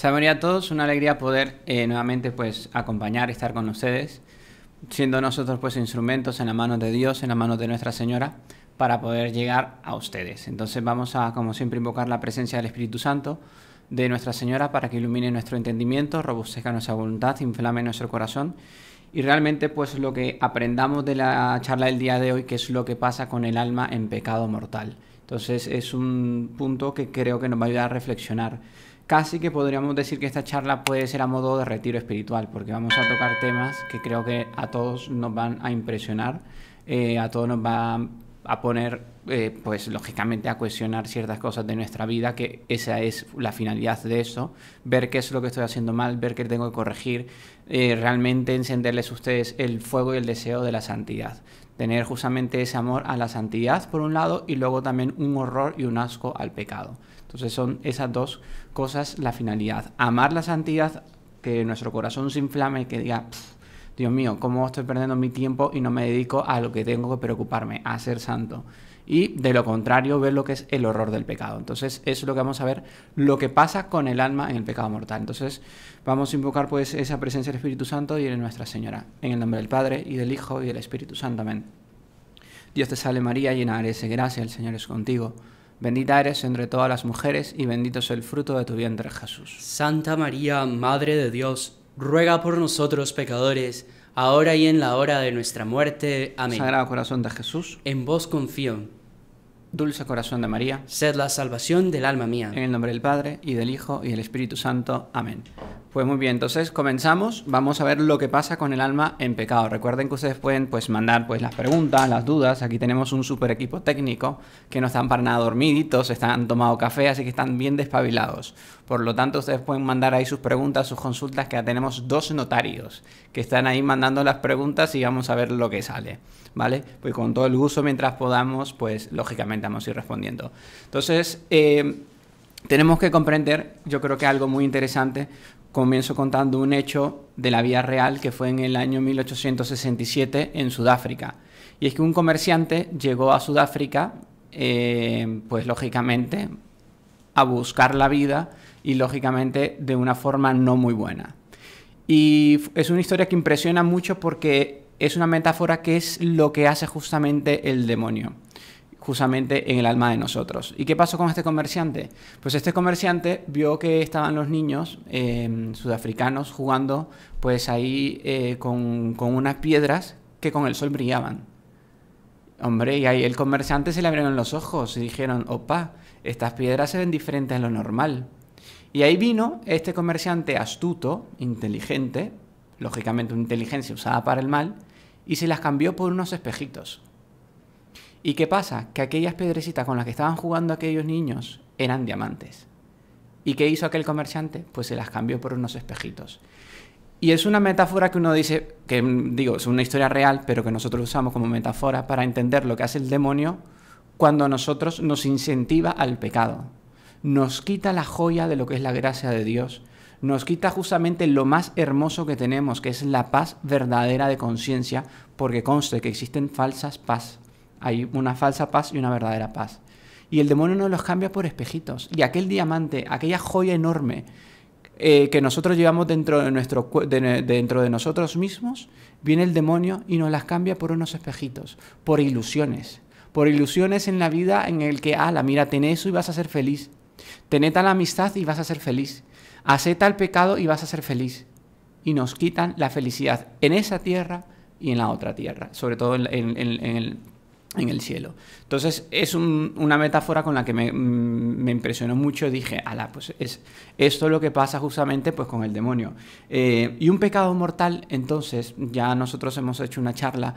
Salve María a todos, una alegría poder eh, nuevamente pues acompañar, estar con ustedes, siendo nosotros pues instrumentos en la mano de Dios, en la mano de Nuestra Señora, para poder llegar a ustedes. Entonces vamos a, como siempre, invocar la presencia del Espíritu Santo de Nuestra Señora para que ilumine nuestro entendimiento, robustezca nuestra voluntad, inflame nuestro corazón y realmente pues lo que aprendamos de la charla del día de hoy, que es lo que pasa con el alma en pecado mortal. Entonces es un punto que creo que nos va a ayudar a reflexionar casi que podríamos decir que esta charla puede ser a modo de retiro espiritual, porque vamos a tocar temas que creo que a todos nos van a impresionar, eh, a todos nos va a poner, eh, pues lógicamente, a cuestionar ciertas cosas de nuestra vida, que esa es la finalidad de eso, ver qué es lo que estoy haciendo mal, ver qué tengo que corregir, eh, realmente encenderles a ustedes el fuego y el deseo de la santidad. Tener justamente ese amor a la santidad, por un lado, y luego también un horror y un asco al pecado. Entonces son esas dos cosas la finalidad. Amar la santidad, que nuestro corazón se inflame y que diga, Dios mío, ¿cómo estoy perdiendo mi tiempo y no me dedico a lo que tengo que preocuparme, a ser santo? Y de lo contrario, ver lo que es el horror del pecado. Entonces, eso es lo que vamos a ver, lo que pasa con el alma en el pecado mortal. Entonces, vamos a invocar pues esa presencia del Espíritu Santo y de Nuestra Señora. En el nombre del Padre, y del Hijo, y del Espíritu Santo. Amén. Dios te salve María, llena eres de gracia, el Señor es contigo. Bendita eres entre todas las mujeres y bendito es el fruto de tu vientre Jesús. Santa María, Madre de Dios, ruega por nosotros pecadores, ahora y en la hora de nuestra muerte. Amén. Sagrado corazón de Jesús, En vos confío. Dulce corazón de María, Sed la salvación del alma mía. en el nombre del Padre y del Hijo y del Espíritu Santo. Amén. Pues muy bien, entonces comenzamos. Vamos a ver lo que pasa con el alma en pecado. Recuerden que ustedes pueden pues mandar pues las preguntas, las dudas. Aquí tenemos un super equipo técnico que no están para nada dormiditos, están tomado café, así que están bien despabilados. Por lo tanto, ustedes pueden mandar ahí sus preguntas, sus consultas, que ya tenemos dos notarios que están ahí mandando las preguntas y vamos a ver lo que sale. ¿Vale? Pues con todo el gusto, mientras podamos, pues lógicamente vamos a ir respondiendo. Entonces, eh, tenemos que comprender, yo creo que algo muy interesante, comienzo contando un hecho de la vida real que fue en el año 1867 en Sudáfrica. Y es que un comerciante llegó a Sudáfrica, eh, pues lógicamente, a buscar la vida y lógicamente de una forma no muy buena. Y es una historia que impresiona mucho porque es una metáfora que es lo que hace justamente el demonio justamente en el alma de nosotros. ¿Y qué pasó con este comerciante? Pues este comerciante vio que estaban los niños eh, sudafricanos jugando pues ahí eh, con, con, unas piedras que con el sol brillaban. Hombre, y ahí el comerciante se le abrieron los ojos y dijeron, opa, estas piedras se ven diferentes a lo normal. Y ahí vino este comerciante astuto, inteligente, lógicamente una inteligencia usada para el mal, y se las cambió por unos espejitos. ¿Y qué pasa? Que aquellas piedrecitas con las que estaban jugando aquellos niños eran diamantes. ¿Y qué hizo aquel comerciante? Pues se las cambió por unos espejitos. Y es una metáfora que uno dice, que digo, es una historia real, pero que nosotros usamos como metáfora para entender lo que hace el demonio cuando a nosotros nos incentiva al pecado. Nos quita la joya de lo que es la gracia de Dios. Nos quita justamente lo más hermoso que tenemos, que es la paz verdadera de conciencia, porque conste que existen falsas paz. Hay una falsa paz y una verdadera paz. Y el demonio nos los cambia por espejitos. Y aquel diamante, aquella joya enorme eh, que nosotros llevamos dentro de, dentro de nosotros mismos, viene el demonio y nos las cambia por unos espejitos, por ilusiones. Por ilusiones en la vida en el que, ala, mira, ten eso y vas a ser feliz. Ten tal amistad y vas a ser feliz. Hacé tal pecado y vas a ser feliz. Y nos quitan la felicidad en esa tierra y en la otra tierra, sobre todo en el en el cielo. Entonces es un, una metáfora con la que me, me, impresionó mucho. Dije, ala, pues es esto lo que pasa justamente pues con el demonio. Eh, y un pecado mortal, entonces, ya nosotros hemos hecho una charla,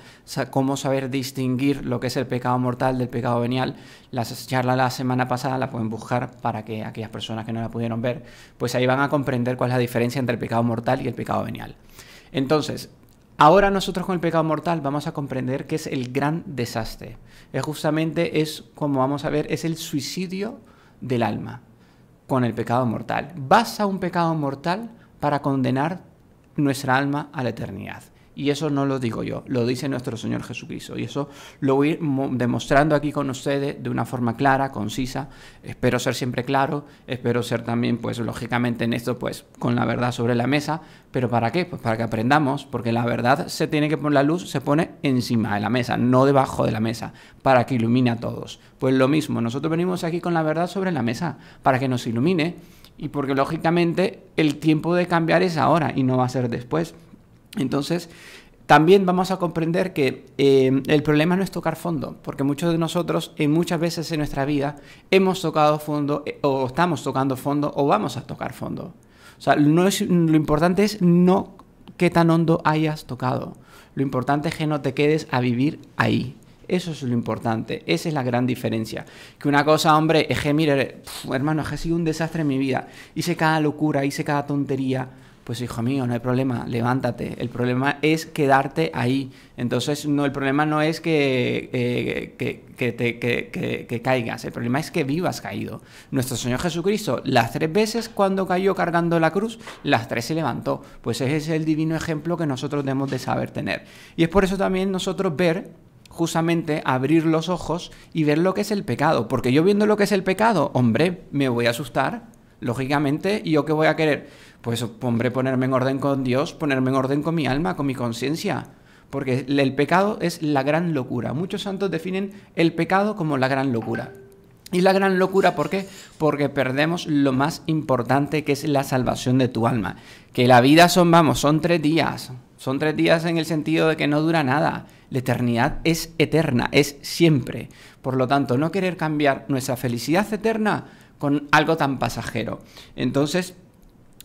cómo saber distinguir lo que es el pecado mortal del pecado venial. La charla la semana pasada la pueden buscar para que aquellas personas que no la pudieron ver, pues ahí van a comprender cuál es la diferencia entre el pecado mortal y el pecado venial. Entonces, Ahora nosotros con el pecado mortal vamos a comprender que es el gran desastre. Es justamente es como vamos a ver, es el suicidio del alma con el pecado mortal. Vas a un pecado mortal para condenar nuestra alma a la eternidad. Y eso no lo digo yo, lo dice nuestro Señor Jesucristo. Y eso lo voy demostrando aquí con ustedes de una forma clara, concisa. Espero ser siempre claro, espero ser también, pues lógicamente en esto, pues con la verdad sobre la mesa. ¿Pero para qué? Pues para que aprendamos, porque la verdad se tiene que poner, la luz se pone encima de la mesa, no debajo de la mesa, para que ilumine a todos. Pues lo mismo, nosotros venimos aquí con la verdad sobre la mesa, para que nos ilumine y porque lógicamente el tiempo de cambiar es ahora y no va a ser después. Entonces, también vamos a comprender que eh, el problema no es tocar fondo, porque muchos de nosotros en muchas veces en nuestra vida hemos tocado fondo eh, o estamos tocando fondo o vamos a tocar fondo. O sea, no es, lo importante es no qué tan hondo hayas tocado. Lo importante es que no te quedes a vivir ahí. Eso es lo importante, esa es la gran diferencia. Que una cosa, hombre, es que, mire, hermano, es que ha sido un desastre en mi vida. Hice cada locura, hice cada tontería pues hijo mío, no hay problema, levántate. El problema es quedarte ahí. Entonces, no, el problema no es que, eh, que, te, que, caigas, el problema es que vivas caído. Nuestro Señor Jesucristo, las tres veces cuando cayó cargando la cruz, las tres se levantó. Pues ese es el divino ejemplo que nosotros debemos de saber tener. Y es por eso también nosotros ver justamente abrir los ojos y ver lo que es el pecado. Porque yo viendo lo que es el pecado, hombre, me voy a asustar, lógicamente, y yo qué voy a querer pues hombre, ponerme en orden con Dios, ponerme en orden con mi alma, con mi conciencia. Porque el pecado es la gran locura. Muchos santos definen el pecado como la gran locura. Y la gran locura, ¿por qué? Porque perdemos lo más importante que es la salvación de tu alma. Que la vida son, vamos, son tres días. Son tres días en el sentido de que no dura nada. La eternidad es eterna, es siempre. Por lo tanto, no querer cambiar nuestra felicidad eterna con algo tan pasajero. Entonces,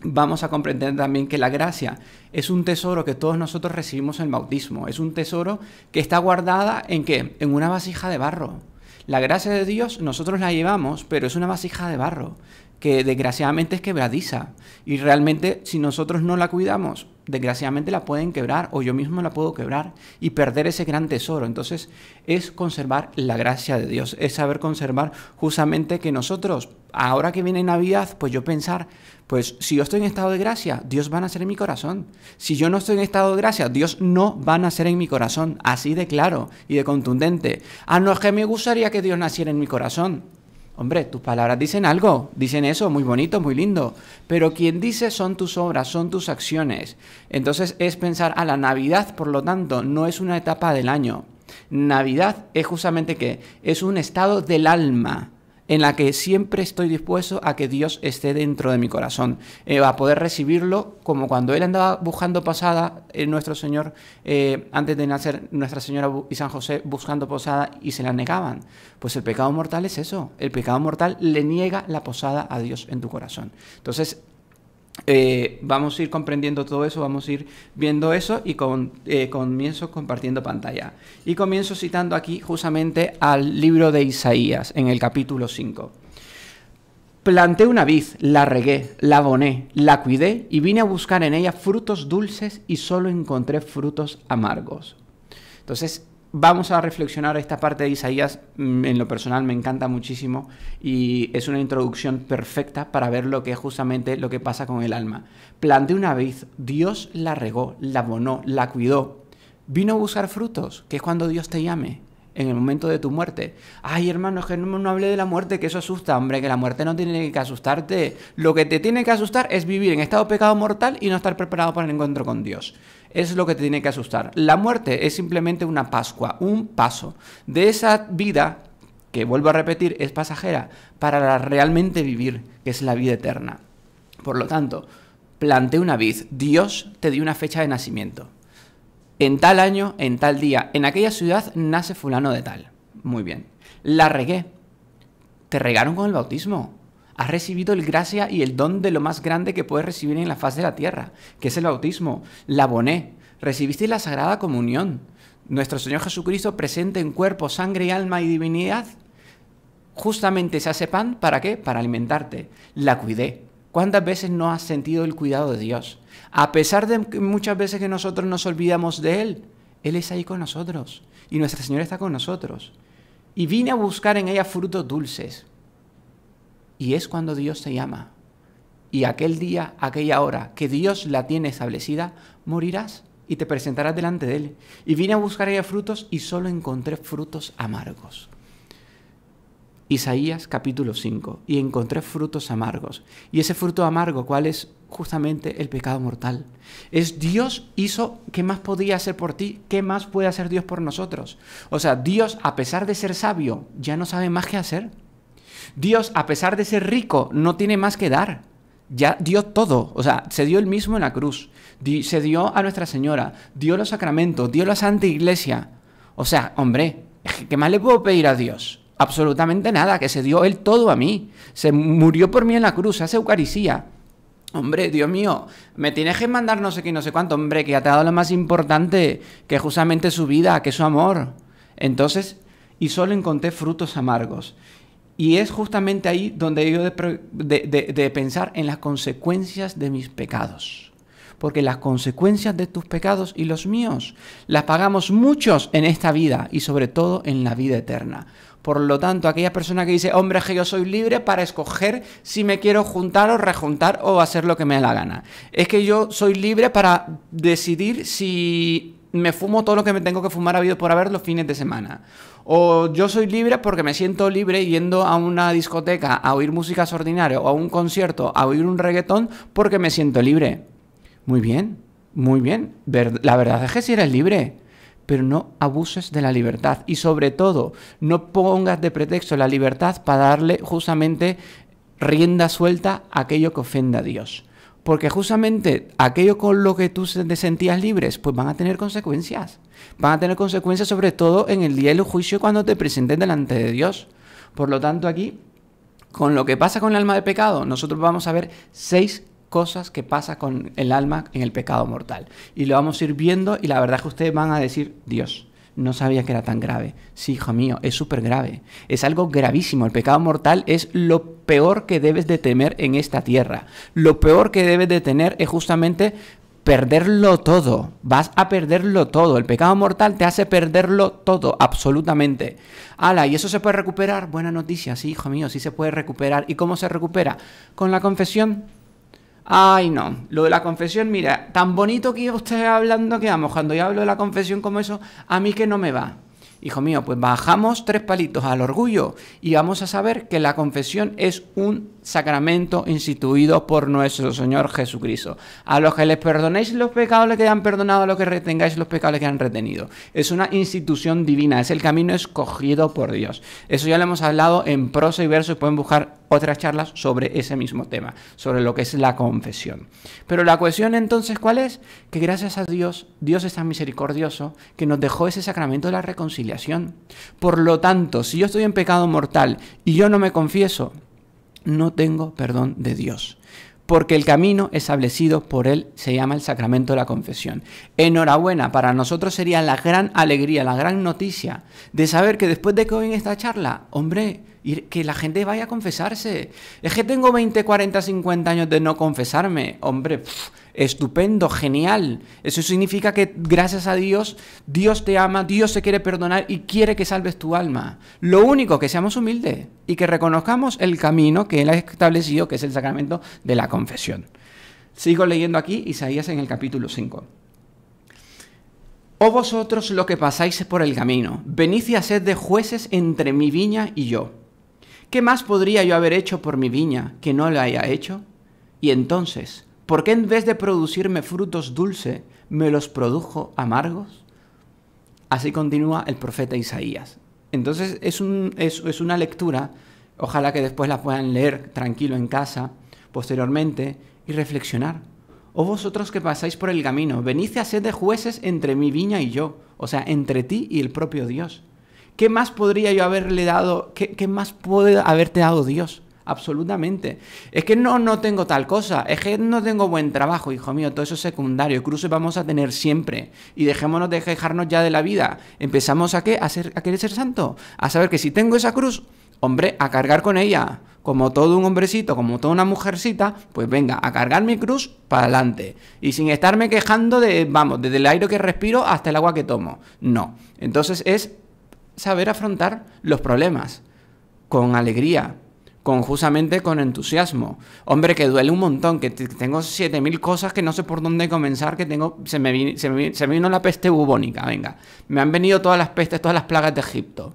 vamos a comprender también que la gracia es un tesoro que todos nosotros recibimos en el bautismo. Es un tesoro que está guardada en qué? En una vasija de barro. La gracia de Dios nosotros la llevamos, pero es una vasija de barro que desgraciadamente es quebradiza. Y realmente si nosotros no la cuidamos, desgraciadamente la pueden quebrar o yo mismo la puedo quebrar y perder ese gran tesoro. Entonces es conservar la gracia de Dios, es saber conservar justamente que nosotros, ahora que viene Navidad, pues yo pensar, pues si yo estoy en estado de gracia, Dios va a nacer en mi corazón. Si yo no estoy en estado de gracia, Dios no va a nacer en mi corazón. Así de claro y de contundente. Ah, no es que me gustaría que Dios naciera en mi corazón. Hombre, tus palabras dicen algo, dicen eso, muy bonito, muy lindo, pero quien dice son tus obras, son tus acciones. Entonces es pensar a la Navidad, por lo tanto, no es una etapa del año. Navidad es justamente que es un estado del alma en la que siempre estoy dispuesto a que Dios esté dentro de mi corazón, eh, a poder recibirlo como cuando Él andaba buscando posada, eh, nuestro Señor, eh, antes de nacer, Nuestra Señora y San José buscando posada y se la negaban. Pues el pecado mortal es eso, el pecado mortal le niega la posada a Dios en tu corazón. Entonces, eh, vamos a ir comprendiendo todo eso, vamos a ir viendo eso y con, eh, comienzo compartiendo pantalla. Y comienzo citando aquí justamente al libro de Isaías en el capítulo 5. Planté una vid, la regué, la aboné, la cuidé y vine a buscar en ella frutos dulces y solo encontré frutos amargos. Entonces, Vamos a reflexionar esta parte de Isaías, mm, en lo personal me encanta muchísimo y es una introducción perfecta para ver lo que es justamente lo que pasa con el alma. Planté una vid, Dios la regó, la abonó, la cuidó, vino a buscar frutos, que es cuando Dios te llame en el momento de tu muerte. Ay, hermano, que no, no hablé de la muerte, que eso asusta, hombre, que la muerte no tiene que asustarte. Lo que te tiene que asustar es vivir en estado de pecado mortal y no estar preparado para el encuentro con Dios es lo que te tiene que asustar. La muerte es simplemente una Pascua, un paso de esa vida que vuelvo a repetir, es pasajera, para realmente vivir, que es la vida eterna. Por lo tanto, planté una vid, Dios te dio una fecha de nacimiento. En tal año, en tal día, en aquella ciudad nace fulano de tal. Muy bien. La regué. Te regaron con el bautismo has recibido el gracia y el don de lo más grande que puedes recibir en la faz de la tierra, que es el bautismo. La aboné. Recibiste la sagrada comunión. Nuestro Señor Jesucristo presente en cuerpo, sangre y alma y divinidad. Justamente se hace pan, ¿para qué? Para alimentarte. La cuidé. ¿Cuántas veces no has sentido el cuidado de Dios? A pesar de muchas veces que nosotros nos olvidamos de Él, Él es ahí con nosotros. Y Nuestra Señora está con nosotros. Y vine a buscar en ella frutos dulces. Y es cuando Dios te llama. Y aquel día, aquella hora que Dios la tiene establecida, morirás y te presentarás delante de él. Y vine a buscar ella frutos y solo encontré frutos amargos. Isaías capítulo 5, y encontré frutos amargos. Y ese fruto amargo, ¿cuál es? Justamente el pecado mortal. Es Dios hizo, ¿qué más podía hacer por ti? ¿Qué más puede hacer Dios por nosotros? O sea, Dios, a pesar de ser sabio, ya no sabe más qué hacer. Dios, a pesar de ser rico, no tiene más que dar. Ya dio todo, o sea, se dio el mismo en la cruz, se dio a Nuestra Señora, dio los sacramentos, dio la Santa Iglesia. O sea, hombre, ¿qué más le puedo pedir a Dios? Absolutamente nada, que se dio Él todo a mí. Se murió por mí en la cruz, hace Eucaristía. Hombre, Dios mío, me tienes que mandar no sé qué, no sé cuánto, hombre, que ha te dado lo más importante, que justamente su vida, que su amor. Entonces, y solo encontré frutos amargos. Y es justamente ahí donde yo de, de, pensar en las consecuencias de mis pecados. Porque las consecuencias de tus pecados y los míos las pagamos muchos en esta vida y sobre todo en la vida eterna. Por lo tanto, aquella persona que dice, hombre, que yo soy libre para escoger si me quiero juntar o rejuntar o hacer lo que me dé la gana. Es que yo soy libre para decidir si me fumo todo lo que me tengo que fumar habido por haber los fines de semana. O yo soy libre porque me siento libre yendo a una discoteca a oír música ordinarias o a un concierto a oír un reggaetón porque me siento libre. Muy bien, muy bien. La verdad es que si eres libre, pero no abuses de la libertad y sobre todo no pongas de pretexto la libertad para darle justamente rienda suelta a aquello que ofenda a Dios. Porque justamente aquello con lo que tú te sentías libres, pues van a tener consecuencias. Van a tener consecuencias sobre todo en el día del juicio cuando te presenten delante de Dios. Por lo tanto, aquí, con lo que pasa con el alma de pecado, nosotros vamos a ver seis cosas que pasa con el alma en el pecado mortal. Y lo vamos a ir viendo y la verdad es que ustedes van a decir, Dios, no sabía que era tan grave. Sí, hijo mío, es súper grave. Es algo gravísimo. El pecado mortal es lo peor que debes de temer en esta tierra. Lo peor que debes de tener es justamente perderlo todo. Vas a perderlo todo. El pecado mortal te hace perderlo todo, absolutamente. Ala, ¿y eso se puede recuperar? Buena noticia, sí, hijo mío, sí se puede recuperar. ¿Y cómo se recupera? Con la confesión Ay, no. Lo de la confesión, mira, tan bonito que usted hablando que vamos, cuando yo hablo de la confesión como eso, a mí que no me va. Hijo mío, pues bajamos tres palitos al orgullo y vamos a saber que la confesión es un sacramento instituido por nuestro Señor Jesucristo. A los que les perdonéis los pecados les quedan perdonados, a los que retengáis los pecados les quedan retenidos. Es una institución divina, es el camino escogido por Dios. Eso ya lo hemos hablado en prosa y verso pueden buscar otras charlas sobre ese mismo tema, sobre lo que es la confesión. Pero la cuestión entonces, ¿cuál es? Que gracias a Dios, Dios es tan misericordioso que nos dejó ese sacramento de la reconciliación. Por lo tanto, si yo estoy en pecado mortal y yo no me confieso, no tengo perdón de Dios. Porque el camino establecido por Él se llama el sacramento de la confesión. Enhorabuena, para nosotros sería la gran alegría, la gran noticia de saber que después de que hoy en esta charla, hombre, que la gente vaya a confesarse. Es que tengo 20, 40, 50 años de no confesarme. Hombre, estupendo, genial. Eso significa que gracias a Dios, Dios te ama, Dios se quiere perdonar y quiere que salves tu alma. Lo único, que seamos humildes y que reconozcamos el camino que Él ha establecido, que es el sacramento de la confesión. Sigo leyendo aquí Isaías en el capítulo 5. Oh vosotros lo que pasáis por el camino, venid y haced de jueces entre mi viña y yo. ¿Qué más podría yo haber hecho por mi viña que no lo haya hecho? Y entonces, ¿por qué en vez de producirme frutos dulces, me los produjo amargos? Así continúa el profeta Isaías. Entonces es, un, es, una lectura, ojalá que después la puedan leer tranquilo en casa, posteriormente, y reflexionar. O vosotros que pasáis por el camino, venid a ser de jueces entre mi viña y yo, o sea, entre ti y el propio Dios. ¿Qué más podría yo haberle dado? ¿Qué, más puede haberte dado Dios? Absolutamente. Es que no, no tengo tal cosa. Es que no tengo buen trabajo, hijo mío. Todo eso es secundario. Cruces vamos a tener siempre. Y dejémonos de quejarnos ya de la vida. Empezamos a qué? A, a querer ser santo. A saber que si tengo esa cruz, hombre, a cargar con ella. Como todo un hombrecito, como toda una mujercita, pues venga, a cargar mi cruz para adelante. Y sin estarme quejando de, vamos, desde el aire que respiro hasta el agua que tomo. No. Entonces es saber afrontar los problemas con alegría, con justamente con entusiasmo. Hombre, que duele un montón, que tengo 7000 cosas que no sé por dónde comenzar, que tengo se me, se me, se me vino la peste bubónica, venga. Me han venido todas las pestes, todas las plagas de Egipto.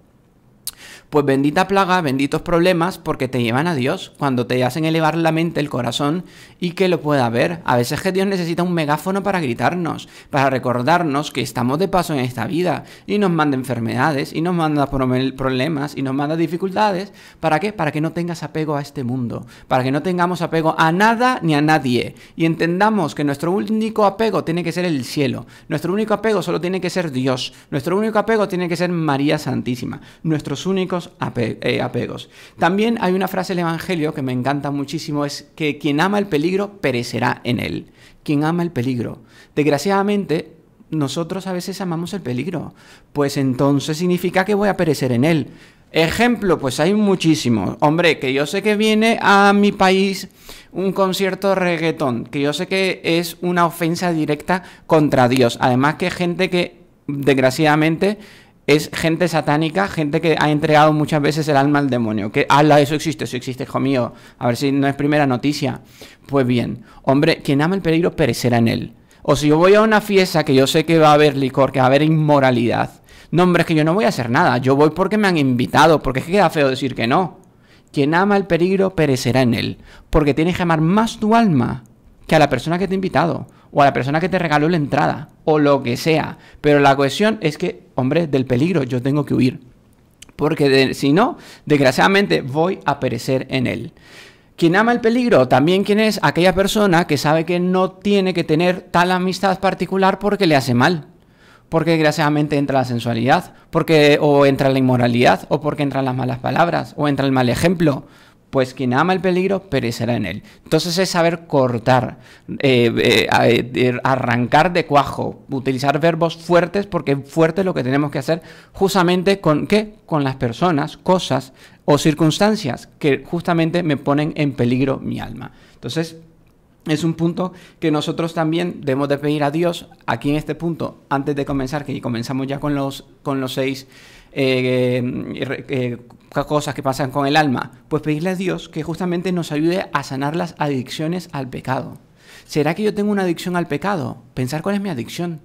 Pues bendita plaga, benditos problemas, porque te llevan a Dios, cuando te hacen elevar la mente, el corazón, y que lo pueda ver. A veces que Dios necesita un megáfono para gritarnos, para recordarnos que estamos de paso en esta vida, y nos manda enfermedades, y nos manda problemas, y nos manda dificultades. ¿Para qué? Para que no tengas apego a este mundo, para que no tengamos apego a nada ni a nadie, y entendamos que nuestro único apego tiene que ser el cielo, nuestro único apego solo tiene que ser Dios, nuestro único apego tiene que ser María Santísima, nuestros únicos eh, apegos. También hay una frase del Evangelio que me encanta muchísimo, es que quien ama el peligro perecerá en él. Quien ama el peligro. Desgraciadamente, nosotros a veces amamos el peligro, pues entonces significa que voy a perecer en él. Ejemplo, pues hay muchísimos. Hombre, que yo sé que viene a mi país un concierto de reggaetón, que yo sé que es una ofensa directa contra Dios. Además que gente que, desgraciadamente, es gente satánica, gente que ha entregado muchas veces el alma al demonio. Que, ala, eso existe, eso existe, hijo mío. A ver si no es primera noticia. Pues bien, hombre, quien ama el peligro perecerá en él. O si yo voy a una fiesta que yo sé que va a haber licor, que va a haber inmoralidad. No, hombre, es que yo no voy a hacer nada. Yo voy porque me han invitado, porque es que queda feo decir que no. Quien ama el peligro perecerá en él, porque tienes que amar más tu alma que a la persona que te ha invitado, o a la persona que te regaló la entrada, o lo que sea. Pero la cuestión es que, hombre, del peligro yo tengo que huir. Porque si no, desgraciadamente voy a perecer en él. Quien ama el peligro, también quien es aquella persona que sabe que no tiene que tener tal amistad particular porque le hace mal. Porque desgraciadamente entra la sensualidad, porque o entra la inmoralidad, o porque entran las malas palabras, o entra el mal ejemplo, pues quien ama el peligro perecerá en él. Entonces es saber cortar, eh, eh, eh, arrancar de cuajo, utilizar verbos fuertes, porque fuerte es lo que tenemos que hacer justamente con qué? Con las personas, cosas o circunstancias que justamente me ponen en peligro mi alma. Entonces, es un punto que nosotros también debemos de pedir a Dios aquí en este punto, antes de comenzar, que comenzamos ya con los, con los seis cosas que pasan con el alma? Pues pedirle a Dios que justamente nos ayude a sanar las adicciones al pecado. ¿Será que yo tengo una adicción al pecado? Pensar cuál es mi adicción.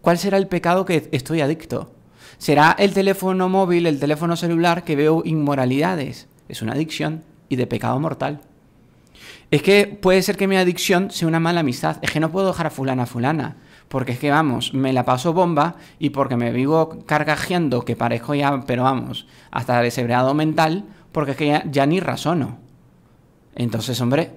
¿Cuál será el pecado que estoy adicto? ¿Será el teléfono móvil, el teléfono celular que veo inmoralidades? Es una adicción y de pecado mortal. Es que puede ser que mi adicción sea una mala amistad. Es que no puedo dejar a fulana a fulana porque es que vamos, me la paso bomba y porque me vivo cargajeando que parezco ya, pero vamos, hasta deshebrado mental, porque es que ya, ni razono. Entonces, hombre,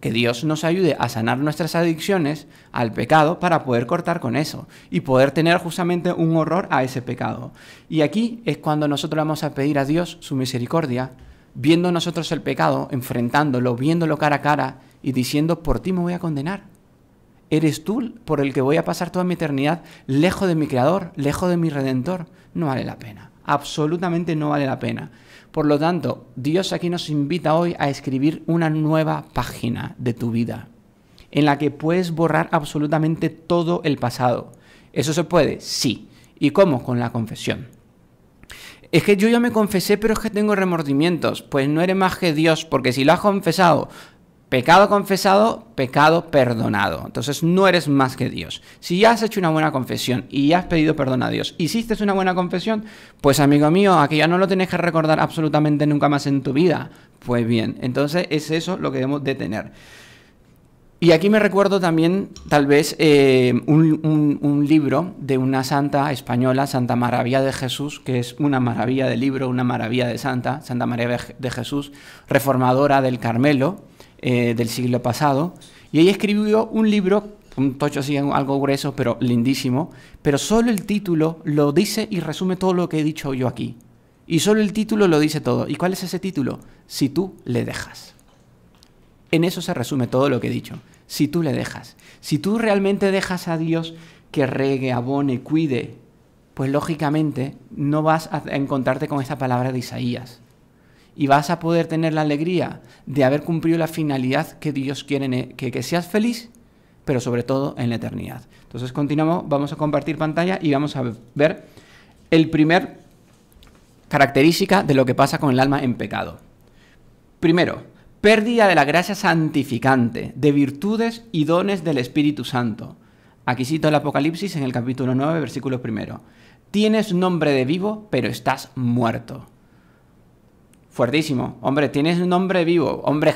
que Dios nos ayude a sanar nuestras adicciones al pecado para poder cortar con eso y poder tener justamente un horror a ese pecado. Y aquí es cuando nosotros vamos a pedir a Dios su misericordia, viendo nosotros el pecado, enfrentándolo, viéndolo cara a cara y diciendo, por ti me voy a condenar ¿Eres tú por el que voy a pasar toda mi eternidad lejos de mi Creador, lejos de mi Redentor? No vale la pena. Absolutamente no vale la pena. Por lo tanto, Dios aquí nos invita hoy a escribir una nueva página de tu vida, en la que puedes borrar absolutamente todo el pasado. ¿Eso se puede? Sí. ¿Y cómo? Con la confesión. Es que yo ya me confesé, pero es que tengo remordimientos. Pues no eres más que Dios, porque si lo has confesado Pecado confesado, pecado perdonado. Entonces no eres más que Dios. Si ya has hecho una buena confesión y ya has pedido perdón a Dios, hiciste una buena confesión, pues amigo mío, aquí ya no lo tienes que recordar absolutamente nunca más en tu vida. Pues bien, entonces es eso lo que debemos de tener. Y aquí me recuerdo también, tal vez, eh, un, un, libro de una santa española, Santa Maravilla de Jesús, que es una maravilla de libro, una maravilla de santa, Santa María de Jesús, reformadora del Carmelo, eh, del siglo pasado, y ella escribió un libro, un tocho así, algo grueso, pero lindísimo, pero solo el título lo dice y resume todo lo que he dicho yo aquí. Y solo el título lo dice todo. ¿Y cuál es ese título? Si tú le dejas. En eso se resume todo lo que he dicho. Si tú le dejas. Si tú realmente dejas a Dios que regue, abone, cuide, pues lógicamente no vas a encontrarte con esta palabra de Isaías y vas a poder tener la alegría de haber cumplido la finalidad que Dios quiere, que, que seas feliz, pero sobre todo en la eternidad. Entonces continuamos, vamos a compartir pantalla y vamos a ver el primer característica de lo que pasa con el alma en pecado. Primero, pérdida de la gracia santificante, de virtudes y dones del Espíritu Santo. Aquí cito el Apocalipsis en el capítulo 9, versículo primero. Tienes nombre de vivo, pero estás muerto. Fuertísimo. Hombre, tienes un nombre vivo. Hombre,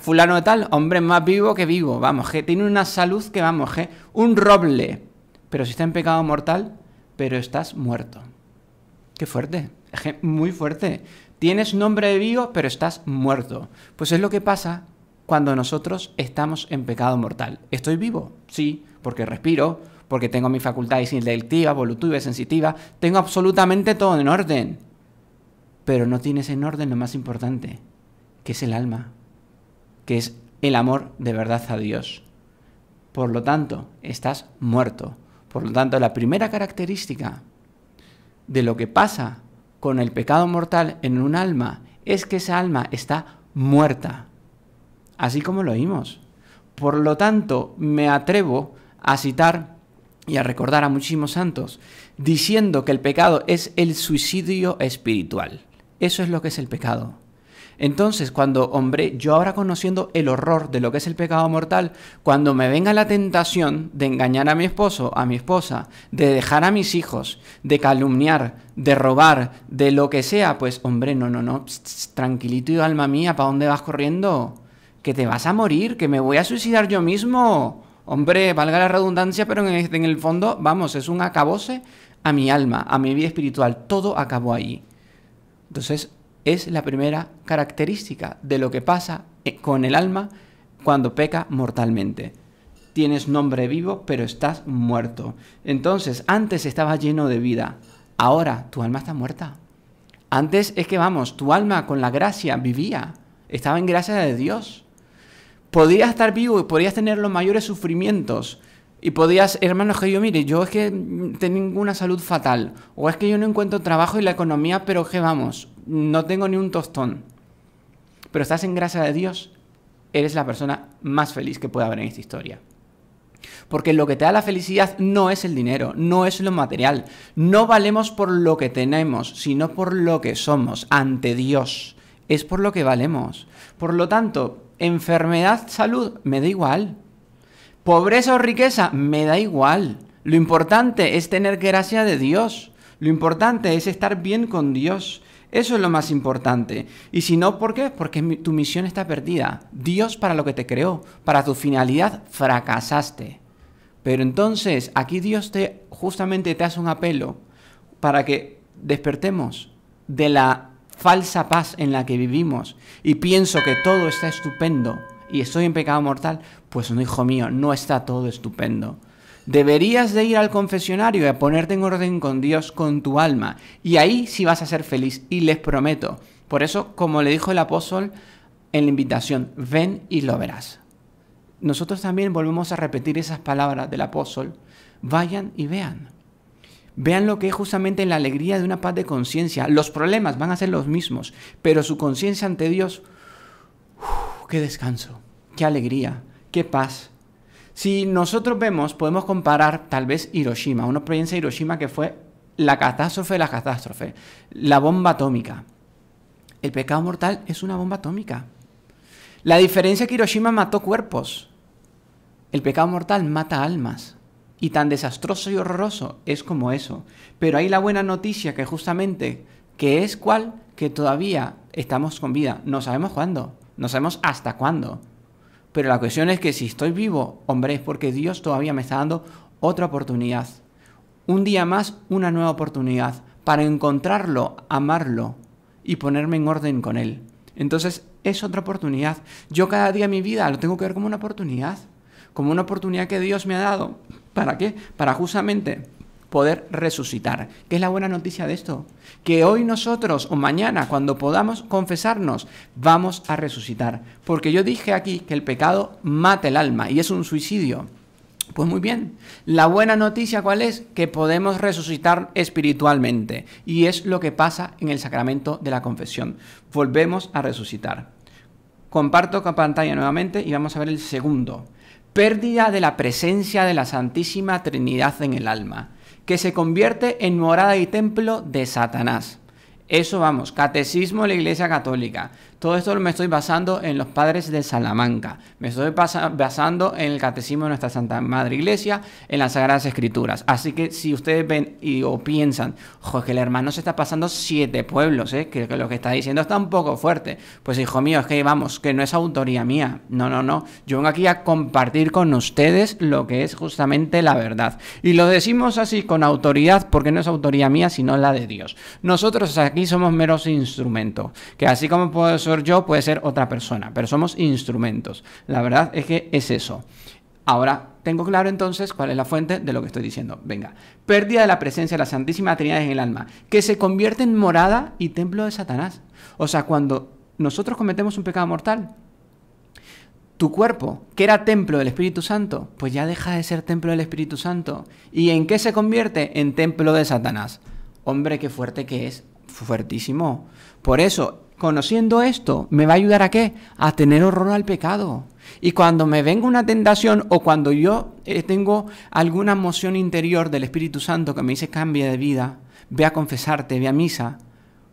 fulano de tal, hombre más vivo que vivo. Vamos, que tiene una salud que vamos, que un roble. Pero si está en pecado mortal, pero estás muerto. Qué fuerte. Muy fuerte. Tienes nombre vivo, pero estás muerto. Pues es lo que pasa cuando nosotros estamos en pecado mortal. ¿Estoy vivo? Sí, porque respiro, porque tengo mis facultades intelectiva, volutiva, sensitiva, tengo absolutamente todo en orden. Pero no tienes en orden lo más importante, que es el alma, que es el amor de verdad a Dios. Por lo tanto, estás muerto. Por lo tanto, la primera característica de lo que pasa con el pecado mortal en un alma es que esa alma está muerta, así como lo oímos. Por lo tanto, me atrevo a citar y a recordar a muchísimos santos diciendo que el pecado es el suicidio espiritual. Eso es lo que es el pecado. Entonces, cuando, hombre, yo ahora conociendo el horror de lo que es el pecado mortal, cuando me venga la tentación de engañar a mi esposo, a mi esposa, de dejar a mis hijos, de calumniar, de robar, de lo que sea, pues, hombre, no, no, no, tranquilito y alma mía, ¿para dónde vas corriendo? Que te vas a morir, que me voy a suicidar yo mismo. Hombre, valga la redundancia, pero en en el fondo, vamos, es un acabose a mi alma, a mi vida espiritual, todo acabó ahí. Entonces, es la primera característica de lo que pasa eh, con el alma cuando peca mortalmente. Tienes nombre vivo, pero estás muerto. Entonces, antes estaba lleno de vida, ahora tu alma está muerta. Antes es que, vamos, tu alma con la gracia vivía, estaba en gracia de Dios. Podías estar vivo y podías tener los mayores sufrimientos, y podías, hermanos, que yo, mire, yo es que tengo una salud fatal, o es que yo no encuentro trabajo y la economía, pero que vamos, no tengo ni un tostón. Pero estás en gracia de Dios, eres la persona más feliz que puede haber en esta historia. Porque lo que te da la felicidad no es el dinero, no es lo material. No valemos por lo que tenemos, sino por lo que somos ante Dios. Es por lo que valemos. Por lo tanto, enfermedad, salud, me da igual. Pobreza o riqueza, me da igual. Lo importante es tener gracia de Dios. Lo importante es estar bien con Dios. Eso es lo más importante. Y si no, ¿por qué? Porque tu misión está perdida. Dios para lo que te creó, para tu finalidad, fracasaste. Pero entonces aquí Dios te justamente te hace un apelo para que despertemos de la falsa paz en la que vivimos y pienso que todo está estupendo y estoy en pecado mortal, pues no, hijo mío, no está todo estupendo. Deberías de ir al confesionario y a ponerte en orden con Dios, con tu alma, y ahí sí vas a ser feliz, y les prometo. Por eso, como le dijo el apóstol en la invitación, ven y lo verás. Nosotros también volvemos a repetir esas palabras del apóstol, vayan y vean. Vean lo que es justamente la alegría de una paz de conciencia. Los problemas van a ser los mismos, pero su conciencia ante Dios qué descanso, qué alegría, qué paz. Si nosotros vemos, podemos comparar tal vez Hiroshima. Uno piensa Hiroshima que fue la catástrofe de la catástrofe, la bomba atómica. El pecado mortal es una bomba atómica. La diferencia es que Hiroshima mató cuerpos. El pecado mortal mata almas. Y tan desastroso y horroroso es como eso. Pero hay la buena noticia que justamente, que es cual, que todavía estamos con vida. No sabemos cuándo. No sabemos hasta cuándo. Pero la cuestión es que si estoy vivo, hombre, es porque Dios todavía me está dando otra oportunidad. Un día más, una nueva oportunidad para encontrarlo, amarlo y ponerme en orden con Él. Entonces, es otra oportunidad. Yo cada día de mi vida lo tengo que ver como una oportunidad. Como una oportunidad que Dios me ha dado. ¿Para qué? Para justamente poder resucitar. ¿Qué es la buena noticia de esto? Que hoy nosotros o mañana, cuando podamos confesarnos, vamos a resucitar. Porque yo dije aquí que el pecado mata el alma y es un suicidio. Pues muy bien, la buena noticia cuál es? Que podemos resucitar espiritualmente. Y es lo que pasa en el sacramento de la confesión. Volvemos a resucitar. Comparto con pantalla nuevamente y vamos a ver el segundo. Pérdida de la presencia de la Santísima Trinidad en el alma que se convierte en morada y templo de Satanás. Eso vamos, catecismo de la Iglesia Católica. Todo esto me estoy basando en los padres de Salamanca. Me estoy basando en el catecismo de nuestra Santa Madre Iglesia, en las Sagradas Escrituras. Así que si ustedes ven y, o piensan, joder, que el hermano se está pasando siete pueblos, ¿eh? que, que lo que está diciendo está un poco fuerte. Pues hijo mío, es que vamos, que no es autoría mía. No, no, no. Yo vengo aquí a compartir con ustedes lo que es justamente la verdad. Y lo decimos así con autoridad porque no es autoría mía, sino la de Dios. Nosotros aquí somos meros instrumentos, que así como puedo ser yo, puede ser otra persona, pero somos instrumentos. La verdad es que es eso. Ahora tengo claro entonces cuál es la fuente de lo que estoy diciendo. Venga, pérdida de la presencia de la Santísima Trinidad en el alma, que se convierte en morada y templo de Satanás. O sea, cuando nosotros cometemos un pecado mortal, tu cuerpo, que era templo del Espíritu Santo, pues ya deja de ser templo del Espíritu Santo. ¿Y en qué se convierte? En templo de Satanás. Hombre, qué fuerte que es. Fuertísimo. Por eso, conociendo esto, ¿me va a ayudar a qué? A tener horror al pecado. Y cuando me venga una tentación o cuando yo eh, tengo alguna emoción interior del Espíritu Santo que me dice cambia de vida, ve a confesarte, ve a misa,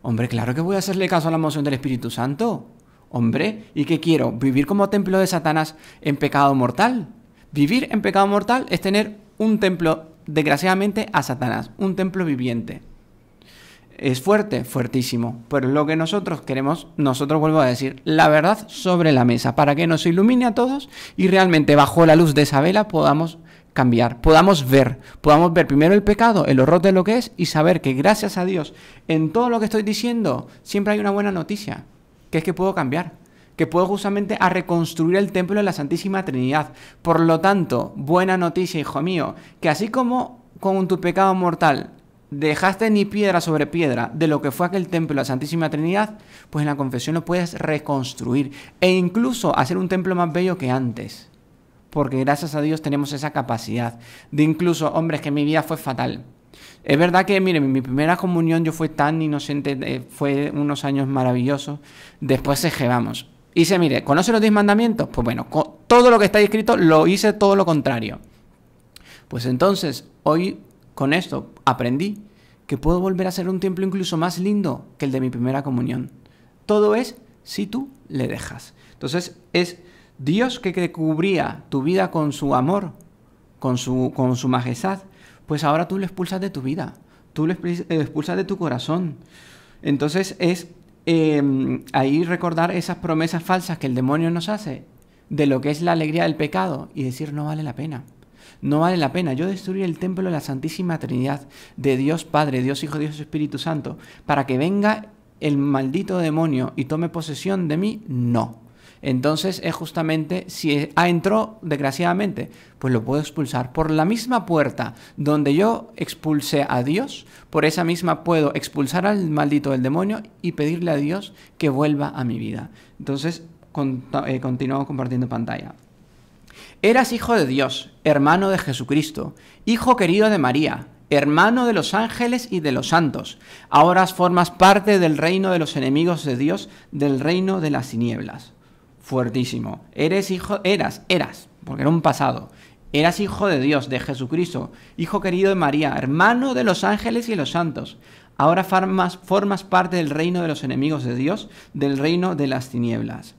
hombre, claro que voy a hacerle caso a la emoción del Espíritu Santo. Hombre, ¿y qué quiero? ¿Vivir como templo de Satanás en pecado mortal? Vivir en pecado mortal es tener un templo, desgraciadamente, a Satanás, un templo viviente. ¿Es fuerte? Fuertísimo. Pero lo que nosotros queremos, nosotros vuelvo a decir, la verdad sobre la mesa, para que nos ilumine a todos y realmente bajo la luz de esa vela podamos cambiar, podamos ver, podamos ver primero el pecado, el horror de lo que es y saber que gracias a Dios en todo lo que estoy diciendo siempre hay una buena noticia que es que puedo cambiar, que puedo justamente a reconstruir el templo de la Santísima Trinidad. Por lo tanto, buena noticia, hijo mío, que así como con tu pecado mortal dejaste ni piedra sobre piedra de lo que fue aquel templo de la Santísima Trinidad, pues en la confesión lo puedes reconstruir e incluso hacer un templo más bello que antes. Porque gracias a Dios tenemos esa capacidad de incluso, hombres, que mi vida fue fatal es verdad que, miren, mi primera comunión yo fui tan inocente, eh, fue unos años maravillosos. Después se vamos. Hice, mire, ¿conoce los diez mandamientos? Pues bueno, todo lo que está escrito lo hice todo lo contrario. Pues entonces, hoy con esto aprendí que puedo volver a ser un templo incluso más lindo que el de mi primera comunión. Todo es si tú le dejas. Entonces, es Dios que cubría tu vida con su amor, con su, con su majestad pues ahora tú lo expulsas de tu vida, tú lo expulsas de tu corazón. Entonces es em, ahí recordar esas promesas falsas que el demonio nos hace de lo que es la alegría del pecado y decir no vale la pena. No vale la pena. Yo destruir el templo de la Santísima Trinidad, de Dios Padre, Dios Hijo, Dios Espíritu Santo, para que venga el maldito demonio y tome posesión de mí, no. Entonces es justamente, si entró desgraciadamente, pues lo puedo expulsar. Por la misma puerta donde yo expulsé a Dios, por esa misma puedo expulsar al maldito del demonio y pedirle a Dios que vuelva a mi vida. Entonces eh, continúo compartiendo pantalla. Eras hijo de Dios, hermano de Jesucristo, hijo querido de María, hermano de los ángeles y de los santos. Ahora formas parte del reino de los enemigos de Dios, del reino de las tinieblas fuertísimo. Eres hijo, eras, eras, porque era un pasado. Eras hijo de Dios, de Jesucristo, hijo querido de María, hermano de los ángeles y los santos. Ahora formas, formas parte del reino de los enemigos de Dios, del reino de las tinieblas.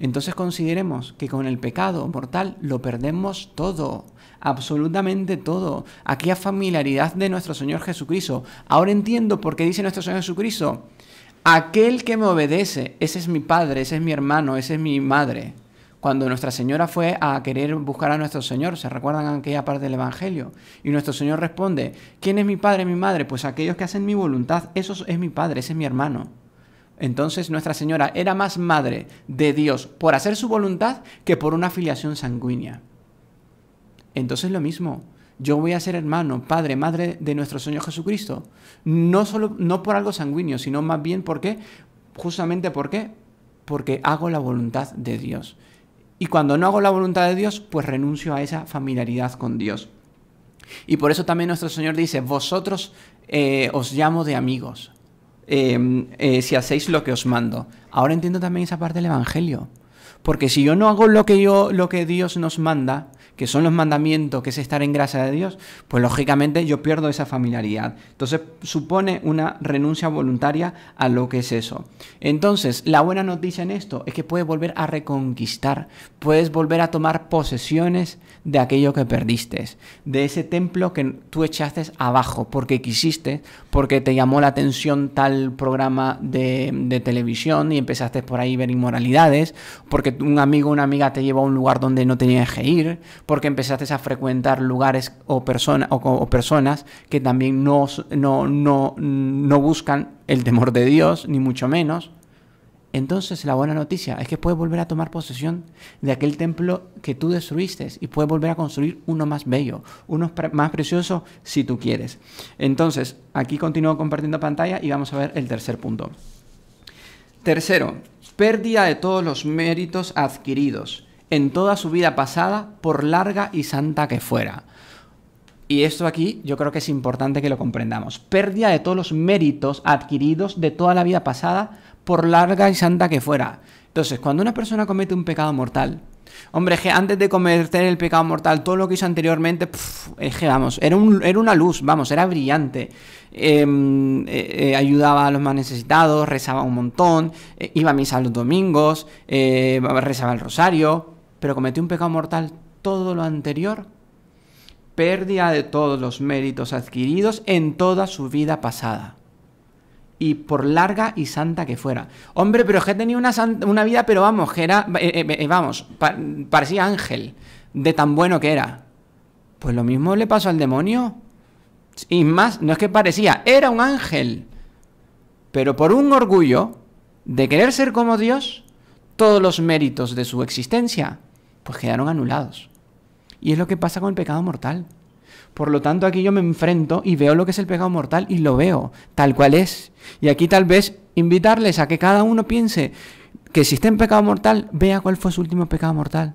Entonces consideremos que con el pecado mortal lo perdemos todo, absolutamente todo. Aquella familiaridad de nuestro Señor Jesucristo. Ahora entiendo por qué dice nuestro Señor Jesucristo, Aquel que me obedece, ese es mi padre, ese es mi hermano, ese es mi madre. Cuando Nuestra Señora fue a querer buscar a nuestro Señor, ¿se recuerdan aquella parte del Evangelio? Y nuestro Señor responde, ¿quién es mi padre, mi madre? Pues aquellos que hacen mi voluntad, eso es mi padre, ese es mi hermano. Entonces Nuestra Señora era más madre de Dios por hacer su voluntad que por una filiación sanguínea. Entonces lo mismo, yo voy a ser hermano, padre, madre de nuestro Señor Jesucristo. No, solo, no por algo sanguíneo, sino más bien porque, justamente por qué, porque hago la voluntad de Dios. Y cuando no hago la voluntad de Dios, pues renuncio a esa familiaridad con Dios. Y por eso también nuestro Señor dice, vosotros eh, os llamo de amigos, em, eh, si hacéis lo que os mando. Ahora entiendo también esa parte del Evangelio. Porque si yo no hago lo que, yo, lo que Dios nos manda, que son los mandamientos, que es estar en gracia de Dios, pues lógicamente yo pierdo esa familiaridad. Entonces supone una renuncia voluntaria a lo que es eso. Entonces, la buena noticia en esto es que puedes volver a reconquistar, puedes volver a tomar posesiones de aquello que perdiste, de ese templo que tú echaste abajo porque quisiste, porque te llamó la atención tal programa de, de televisión y empezaste por ahí a ver inmoralidades, porque un amigo o una amiga te llevó a un lugar donde no tenías que ir, porque empezaste a frecuentar lugares o, o, personas que también no, no, no, no buscan el temor de Dios, ni mucho menos. Entonces la buena noticia es que puedes volver a tomar posesión de aquel templo que tú destruiste y puedes volver a construir uno más bello, uno más precioso si tú quieres. Entonces, aquí continúo compartiendo pantalla y vamos a ver el tercer punto. Tercero, pérdida de todos los méritos adquiridos en toda su vida pasada, por larga y santa que fuera. Y esto aquí yo creo que es importante que lo comprendamos. Pérdida de todos los méritos adquiridos de toda la vida pasada, por larga y santa que fuera. Entonces, cuando una persona comete un pecado mortal, hombre, que antes de cometer el pecado mortal, todo lo que hizo anteriormente, es que vamos, era, un, era, una luz, vamos, era brillante. Em, eh, eh, ayudaba a los más necesitados, rezaba un montón, eh, iba a misa los domingos, rezaba el rosario, pero cometió un pecado mortal todo lo anterior, pérdida de todos los méritos adquiridos en toda su vida pasada y por larga y santa que fuera. Hombre, pero que tenía una, una vida, pero vamos, que era, eh, eh, eh, vamos, parecía ángel, de tan bueno que era. Pues lo mismo le pasó al demonio. Y más, no es que parecía, era un ángel. Pero por un orgullo de querer ser como Dios, todos los méritos de su existencia, pues quedaron anulados. Y es lo que pasa con el pecado mortal. Por lo tanto, aquí yo me enfrento y veo lo que es el pecado mortal y lo veo tal cual es. Y aquí tal vez invitarles a que cada uno piense que si está en pecado mortal, vea cuál fue su último pecado mortal.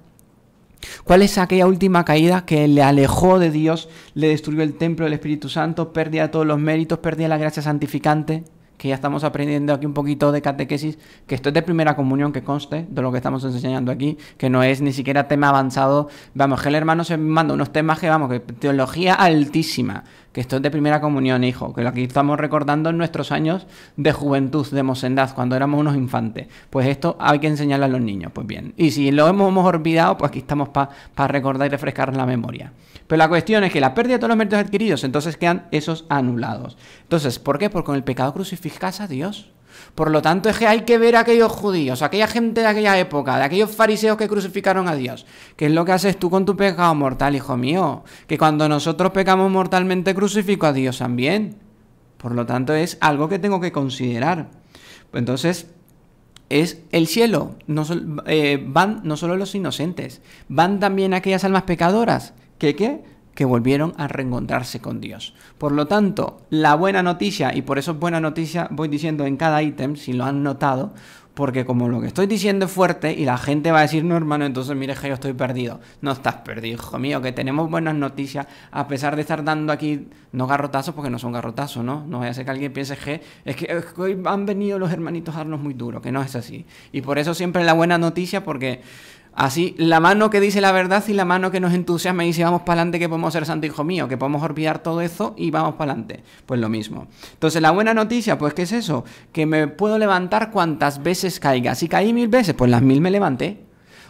¿Cuál es aquella última caída que le alejó de Dios, le destruyó el templo del Espíritu Santo, perdía todos los méritos, perdía la gracia santificante? Que ya estamos aprendiendo aquí un poquito de catequesis, que esto es de primera comunión, que conste de lo que estamos enseñando aquí, que no es ni siquiera tema avanzado. Vamos, que el hermano se manda unos temas que, vamos, que teología altísima, que esto es de primera comunión, hijo, que lo aquí estamos recordando en nuestros años de juventud, de mocendad, cuando éramos unos infantes. Pues esto hay que enseñarle a los niños, pues bien. Y si lo hemos, olvidado, pues aquí estamos para recordar y refrescar la memoria. Pero la cuestión es que la pérdida de todos los méritos adquiridos, entonces quedan esos anulados. Entonces, ¿por qué? Porque con el pecado crucificas a Dios. Por lo tanto, es que hay que ver a aquellos judíos, aquella gente de aquella época, de aquellos fariseos que crucificaron a Dios. ¿Qué es lo que haces tú con tu pecado mortal, hijo mío? Que cuando nosotros pecamos mortalmente, crucifico a Dios también. Por lo tanto, es algo que tengo que considerar. Entonces, es el cielo. No, eh, van no solo los inocentes, van también aquellas almas pecadoras ¿Qué qué? Que volvieron a reencontrarse con Dios. Por lo tanto, la buena noticia, y por eso es buena noticia, voy diciendo en cada ítem, si lo han notado, porque como lo que estoy diciendo es fuerte y la gente va a decir, no hermano, entonces mire que yo estoy perdido. No estás perdido, hijo mío, que tenemos buenas noticias, a pesar de estar dando aquí, no garrotazos, porque no son garrotazos, ¿no? No vaya a ser que alguien piense que es que hoy han venido los hermanitos a darnos muy duro, que no es así. Y por eso siempre la buena noticia, porque Así, la mano que dice la verdad y la mano que nos entusiasma y dice vamos para adelante que podemos ser santo hijo mío, que podemos olvidar todo eso y vamos para adelante. Pues lo mismo. Entonces, la buena noticia, pues, ¿qué es eso? Que me puedo levantar cuantas veces caiga. Si caí mil veces, pues las mil me levanté.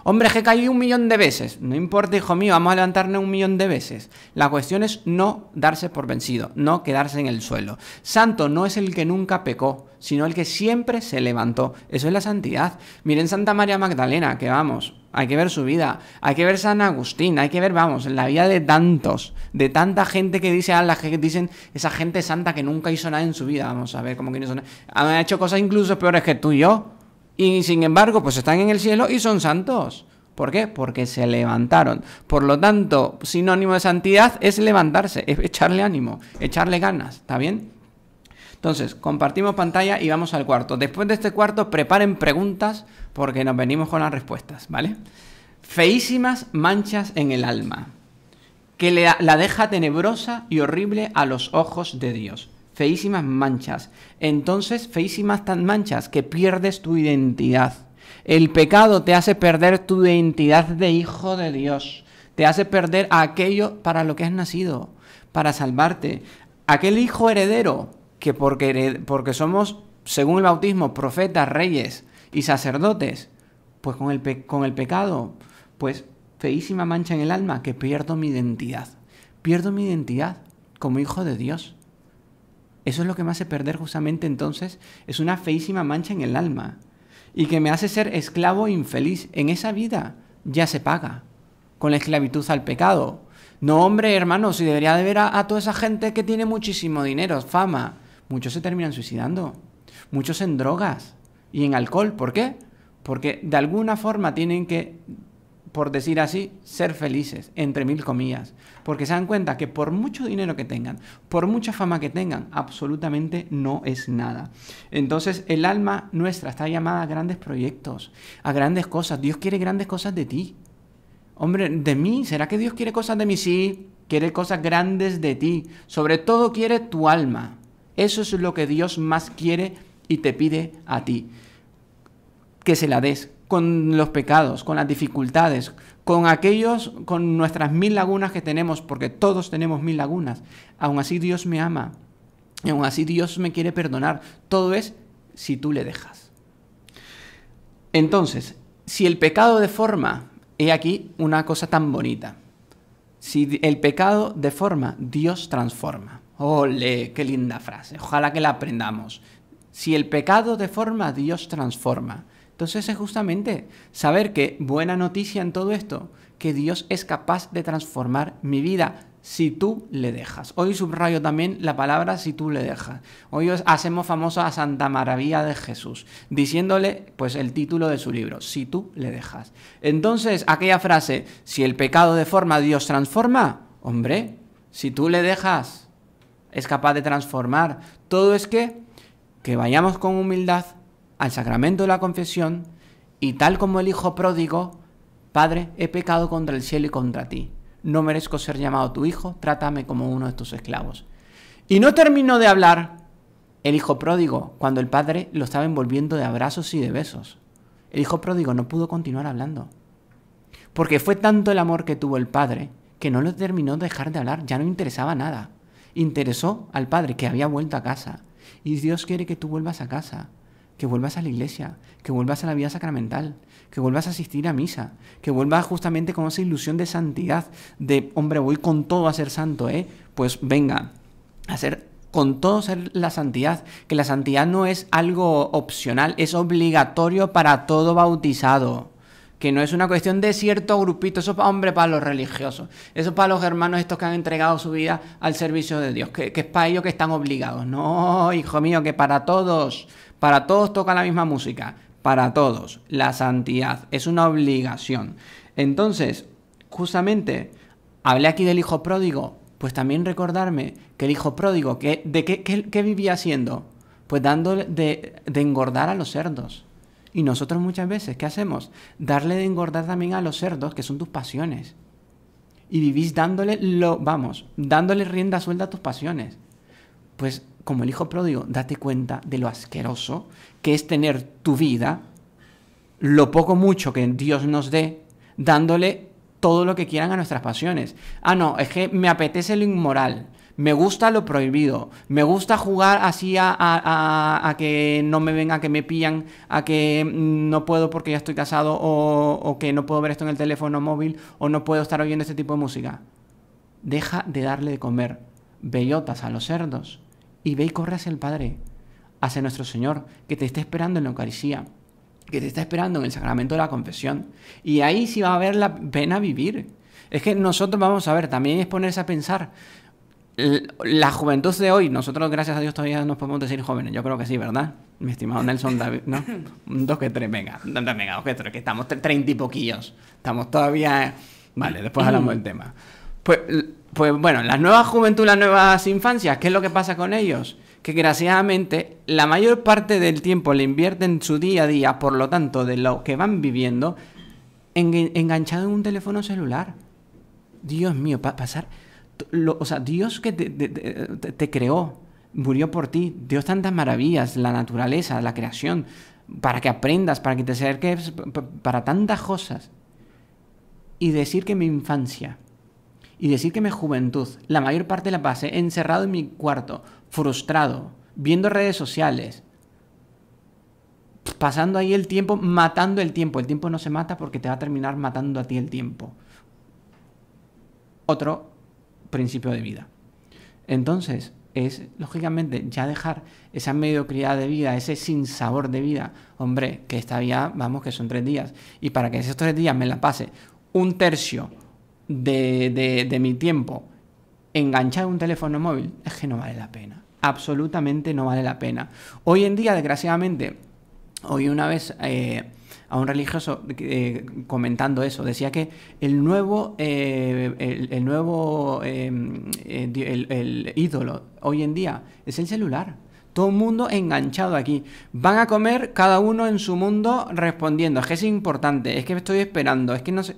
Hombre, que caí un millón de veces. No importa, hijo mío, vamos a levantarnos un millón de veces. La cuestión es no darse por vencido, no quedarse en el suelo. Santo no es el que nunca pecó, sino el que siempre se levantó. Eso es la santidad. Miren Santa María Magdalena, que vamos, hay que ver su vida, hay que ver San Agustín, hay que ver, vamos, la vida de tantos, de tanta gente que dice a la que dicen esa gente santa que nunca hizo nada en su vida, vamos a ver cómo que no hizo nada. Han hecho cosas incluso peores que tú y yo. Y sin embargo, pues están en el cielo y son santos. ¿Por qué? Porque se levantaron. Por lo tanto, sinónimo de santidad es levantarse, es echarle ánimo, echarle ganas. ¿Está bien? Entonces, compartimos pantalla y vamos al cuarto. Después de este cuarto, preparen preguntas porque nos venimos con las respuestas, ¿vale? Feísimas manchas en el alma, que la deja tenebrosa y horrible a los ojos de Dios feísimas manchas. Entonces, feísimas tan manchas que pierdes tu identidad. El pecado te hace perder tu identidad de hijo de Dios. te hace perder aquello para lo que has nacido, para salvarte. Aquel hijo heredero, que porque, porque somos, según el bautismo, profetas, reyes y sacerdotes, pues con el, con el pecado, pues feísima mancha en el alma, que pierdo mi identidad. Pierdo mi identidad como hijo de Dios. Eso es lo que me hace perder justamente entonces, es una feísima mancha en el alma y que me hace ser esclavo infeliz. En esa vida ya se paga con la esclavitud al pecado. No, hombre, hermano, si debería de ver a, toda esa gente que tiene muchísimo dinero, fama, muchos se terminan suicidando, muchos en drogas y en alcohol. ¿Por qué? Porque de alguna forma tienen que por decir así, ser felices, entre mil comillas, porque se dan cuenta que por mucho dinero que tengan, por mucha fama que tengan, absolutamente no es nada. Entonces el alma nuestra está llamada a grandes proyectos, a grandes cosas. Dios quiere grandes cosas de ti. Hombre, de mí, ¿será que Dios quiere cosas de mí? Sí, quiere cosas grandes de ti. Sobre todo quiere tu alma. Eso es lo que Dios más quiere y te pide a ti. Que se la des, con los pecados, con las dificultades, con aquellos, con nuestras mil lagunas que tenemos, porque todos tenemos mil lagunas. Aún así Dios me ama, aún así Dios me quiere perdonar. Todo es si tú le dejas. Entonces, si el pecado deforma, he aquí una cosa tan bonita. Si el pecado deforma, Dios transforma. ¡Ole! ¡Qué linda frase! Ojalá que la aprendamos. Si el pecado deforma, Dios transforma. Entonces es justamente saber que buena noticia en todo esto, que Dios es capaz de transformar mi vida si tú le dejas. Hoy subrayo también la palabra si tú le dejas. Hoy hacemos famosa a Santa Maravilla de Jesús, diciéndole pues el título de su libro, si tú le dejas. Entonces, aquella frase, si el pecado deforma, Dios transforma, hombre, si tú le dejas, es capaz de transformar. Todo es que que vayamos con humildad, al sacramento de la confesión y tal como el Hijo pródigo, Padre, he pecado contra el cielo y contra ti. No merezco ser llamado tu hijo, trátame como uno de tus esclavos. Y no terminó de hablar el hijo pródigo cuando el padre lo estaba envolviendo de abrazos y de besos. El hijo pródigo no pudo continuar hablando. Porque fue tanto el amor que tuvo el padre que no lo terminó de dejar de hablar, ya no interesaba nada. Interesó al padre que había vuelto a casa. Y Dios quiere que tú vuelvas a casa que vuelvas a la iglesia, que vuelvas a la vida sacramental, que vuelvas a asistir a misa, que vuelvas justamente con esa ilusión de santidad, de, hombre, voy con todo a ser santo, ¿eh? Pues venga, a ser con todo ser la santidad, que la santidad no es algo opcional, es obligatorio para todo bautizado que no es una cuestión de cierto grupito, eso es hombre para los religiosos, eso es para los hermanos estos que han entregado su vida al servicio de Dios, que, que es para ellos que están obligados. No, hijo mío, que para todos, para todos toca la misma música, para todos. La santidad es una obligación. Entonces, justamente, hablé aquí del hijo pródigo, pues también recordarme que el hijo pródigo, ¿de qué, vivía haciendo? Pues de, de engordar a los cerdos. Y nosotros muchas veces, ¿qué hacemos? Darle de engordar también a los cerdos, que son tus pasiones. Y vivís dándole lo, vamos, dándole rienda suelta a tus pasiones. Pues como el hijo pródigo, date cuenta de lo asqueroso que es tener tu vida, lo poco mucho que Dios nos dé, dándole todo lo que quieran a nuestras pasiones. Ah, no, es que me apetece lo inmoral, me gusta lo prohibido, me gusta jugar así a, a, que no me venga, que me pillan, a que no puedo porque ya estoy casado o, o que no puedo ver esto en el teléfono móvil o no puedo estar oyendo este tipo de música. Deja de darle de comer bellotas a los cerdos y ve y corre hacia el Padre, hacia nuestro Señor, que te está esperando en la Eucaristía, que te está esperando en el sacramento de la confesión. Y ahí sí va a haber la pena vivir. Es que nosotros vamos a ver, también es ponerse a pensar. La juventud de hoy, nosotros gracias a Dios todavía nos podemos decir jóvenes, yo creo que sí, ¿verdad? Mi estimado Nelson David, ¿no? dos que tres, venga, venga, dos que tres, que estamos treinta y poquillos, estamos todavía... Vale, después hablamos del tema. Pues pues bueno, la nueva juventud, las nuevas infancias, ¿qué es lo que pasa con ellos? Que desgraciadamente la mayor parte del tiempo le invierten su día a día, por lo tanto, de lo que van viviendo, enganchado en un teléfono celular. Dios mío, pasar... o sea, Dios que te, creó, murió por ti, dio tantas maravillas, la naturaleza, la creación, para que aprendas, para que te acerques, para tantas cosas. y decir que mi infancia y decir que mi juventud, la mayor parte la pasé encerrado en mi cuarto, frustrado, viendo redes sociales, pasando ahí el tiempo, matando el tiempo. El tiempo no se mata porque te va a terminar matando a ti el tiempo. Otro principio de vida. Entonces, es lógicamente ya dejar esa mediocridad de vida, ese sinsabor de vida. Hombre, que esta vida, vamos, que son tres días. Y para que esos tres días me la pase un tercio de, de mi tiempo enganchado a un teléfono móvil, es que no vale la pena. Absolutamente no vale la pena. Hoy en día, desgraciadamente, Oí una vez eh, a un religioso eh, comentando eso, decía que el nuevo, eh, el, nuevo el, ídolo hoy en día es el celular. Todo el mundo enganchado aquí. Van a comer cada uno en su mundo respondiendo. Es que es importante, es que me estoy esperando, es que no sé...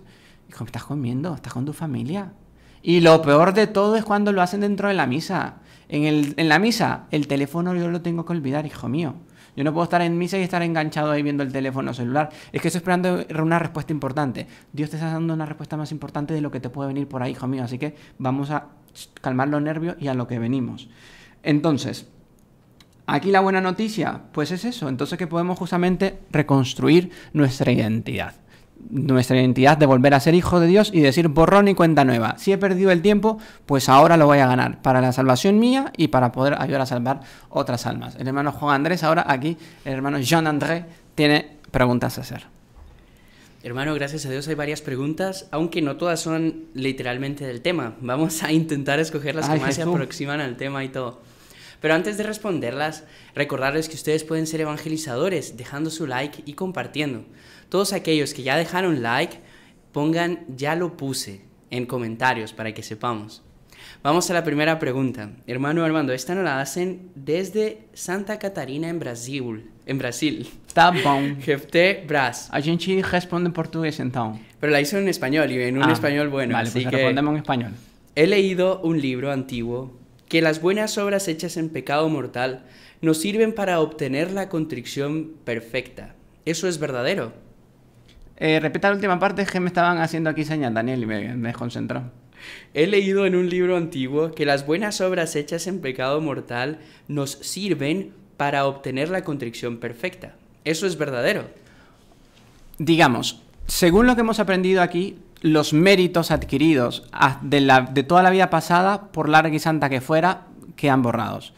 Hijo, ¿estás comiendo? ¿Estás con tu familia? Y lo peor de todo es cuando lo hacen dentro de la misa. En, el, en la misa, el teléfono yo lo tengo que olvidar, hijo mío. Yo no puedo estar en misa y estar enganchado ahí viendo el teléfono celular. Es que estoy esperando una respuesta importante. Dios te está dando una respuesta más importante de lo que te puede venir por ahí, hijo mío. Así que vamos a calmar los nervios y a lo que venimos. Entonces, aquí la buena noticia, pues es eso. Entonces que podemos justamente reconstruir nuestra identidad nuestra identidad de volver a ser hijo de Dios y decir borrón y cuenta nueva. Si he perdido el tiempo, pues ahora lo voy a ganar para la salvación mía y para poder ayudar a salvar otras almas. El hermano Juan Andrés, ahora aquí, el hermano Jean André, tiene preguntas a hacer. Hermano, gracias a Dios hay varias preguntas, aunque no todas son literalmente del tema. Vamos a intentar escoger las que más se aproximan al tema y todo. Pero antes de responderlas, recordarles que ustedes pueden ser evangelizadores dejando su like y compartiendo. Todos aquellos que ya dejaron like, pongan ya lo puse en comentarios para que sepamos. Vamos a la primera pregunta. Hermano Armando, esta nos la hacen desde Santa Catarina en Brasil. En Brasil. Tá bom. Jefte Bras. A gente responde en portugués entonces. Pero la hizo en español y en un ah, español bueno. Vale, pues respondemos en español. He leído un libro antiguo que las buenas obras hechas en pecado mortal nos sirven para obtener la contrición perfecta. ¿Eso es verdadero? Eh, repita la última parte, que me estaban haciendo aquí señas, Daniel, y me, me desconcentró. He leído en un libro antiguo que las buenas obras hechas en pecado mortal nos sirven para obtener la contrición perfecta. ¿Eso es verdadero? Digamos, según lo que hemos aprendido aquí, los méritos adquiridos de, la, de toda la vida pasada, por larga y santa que fuera, quedan borrados.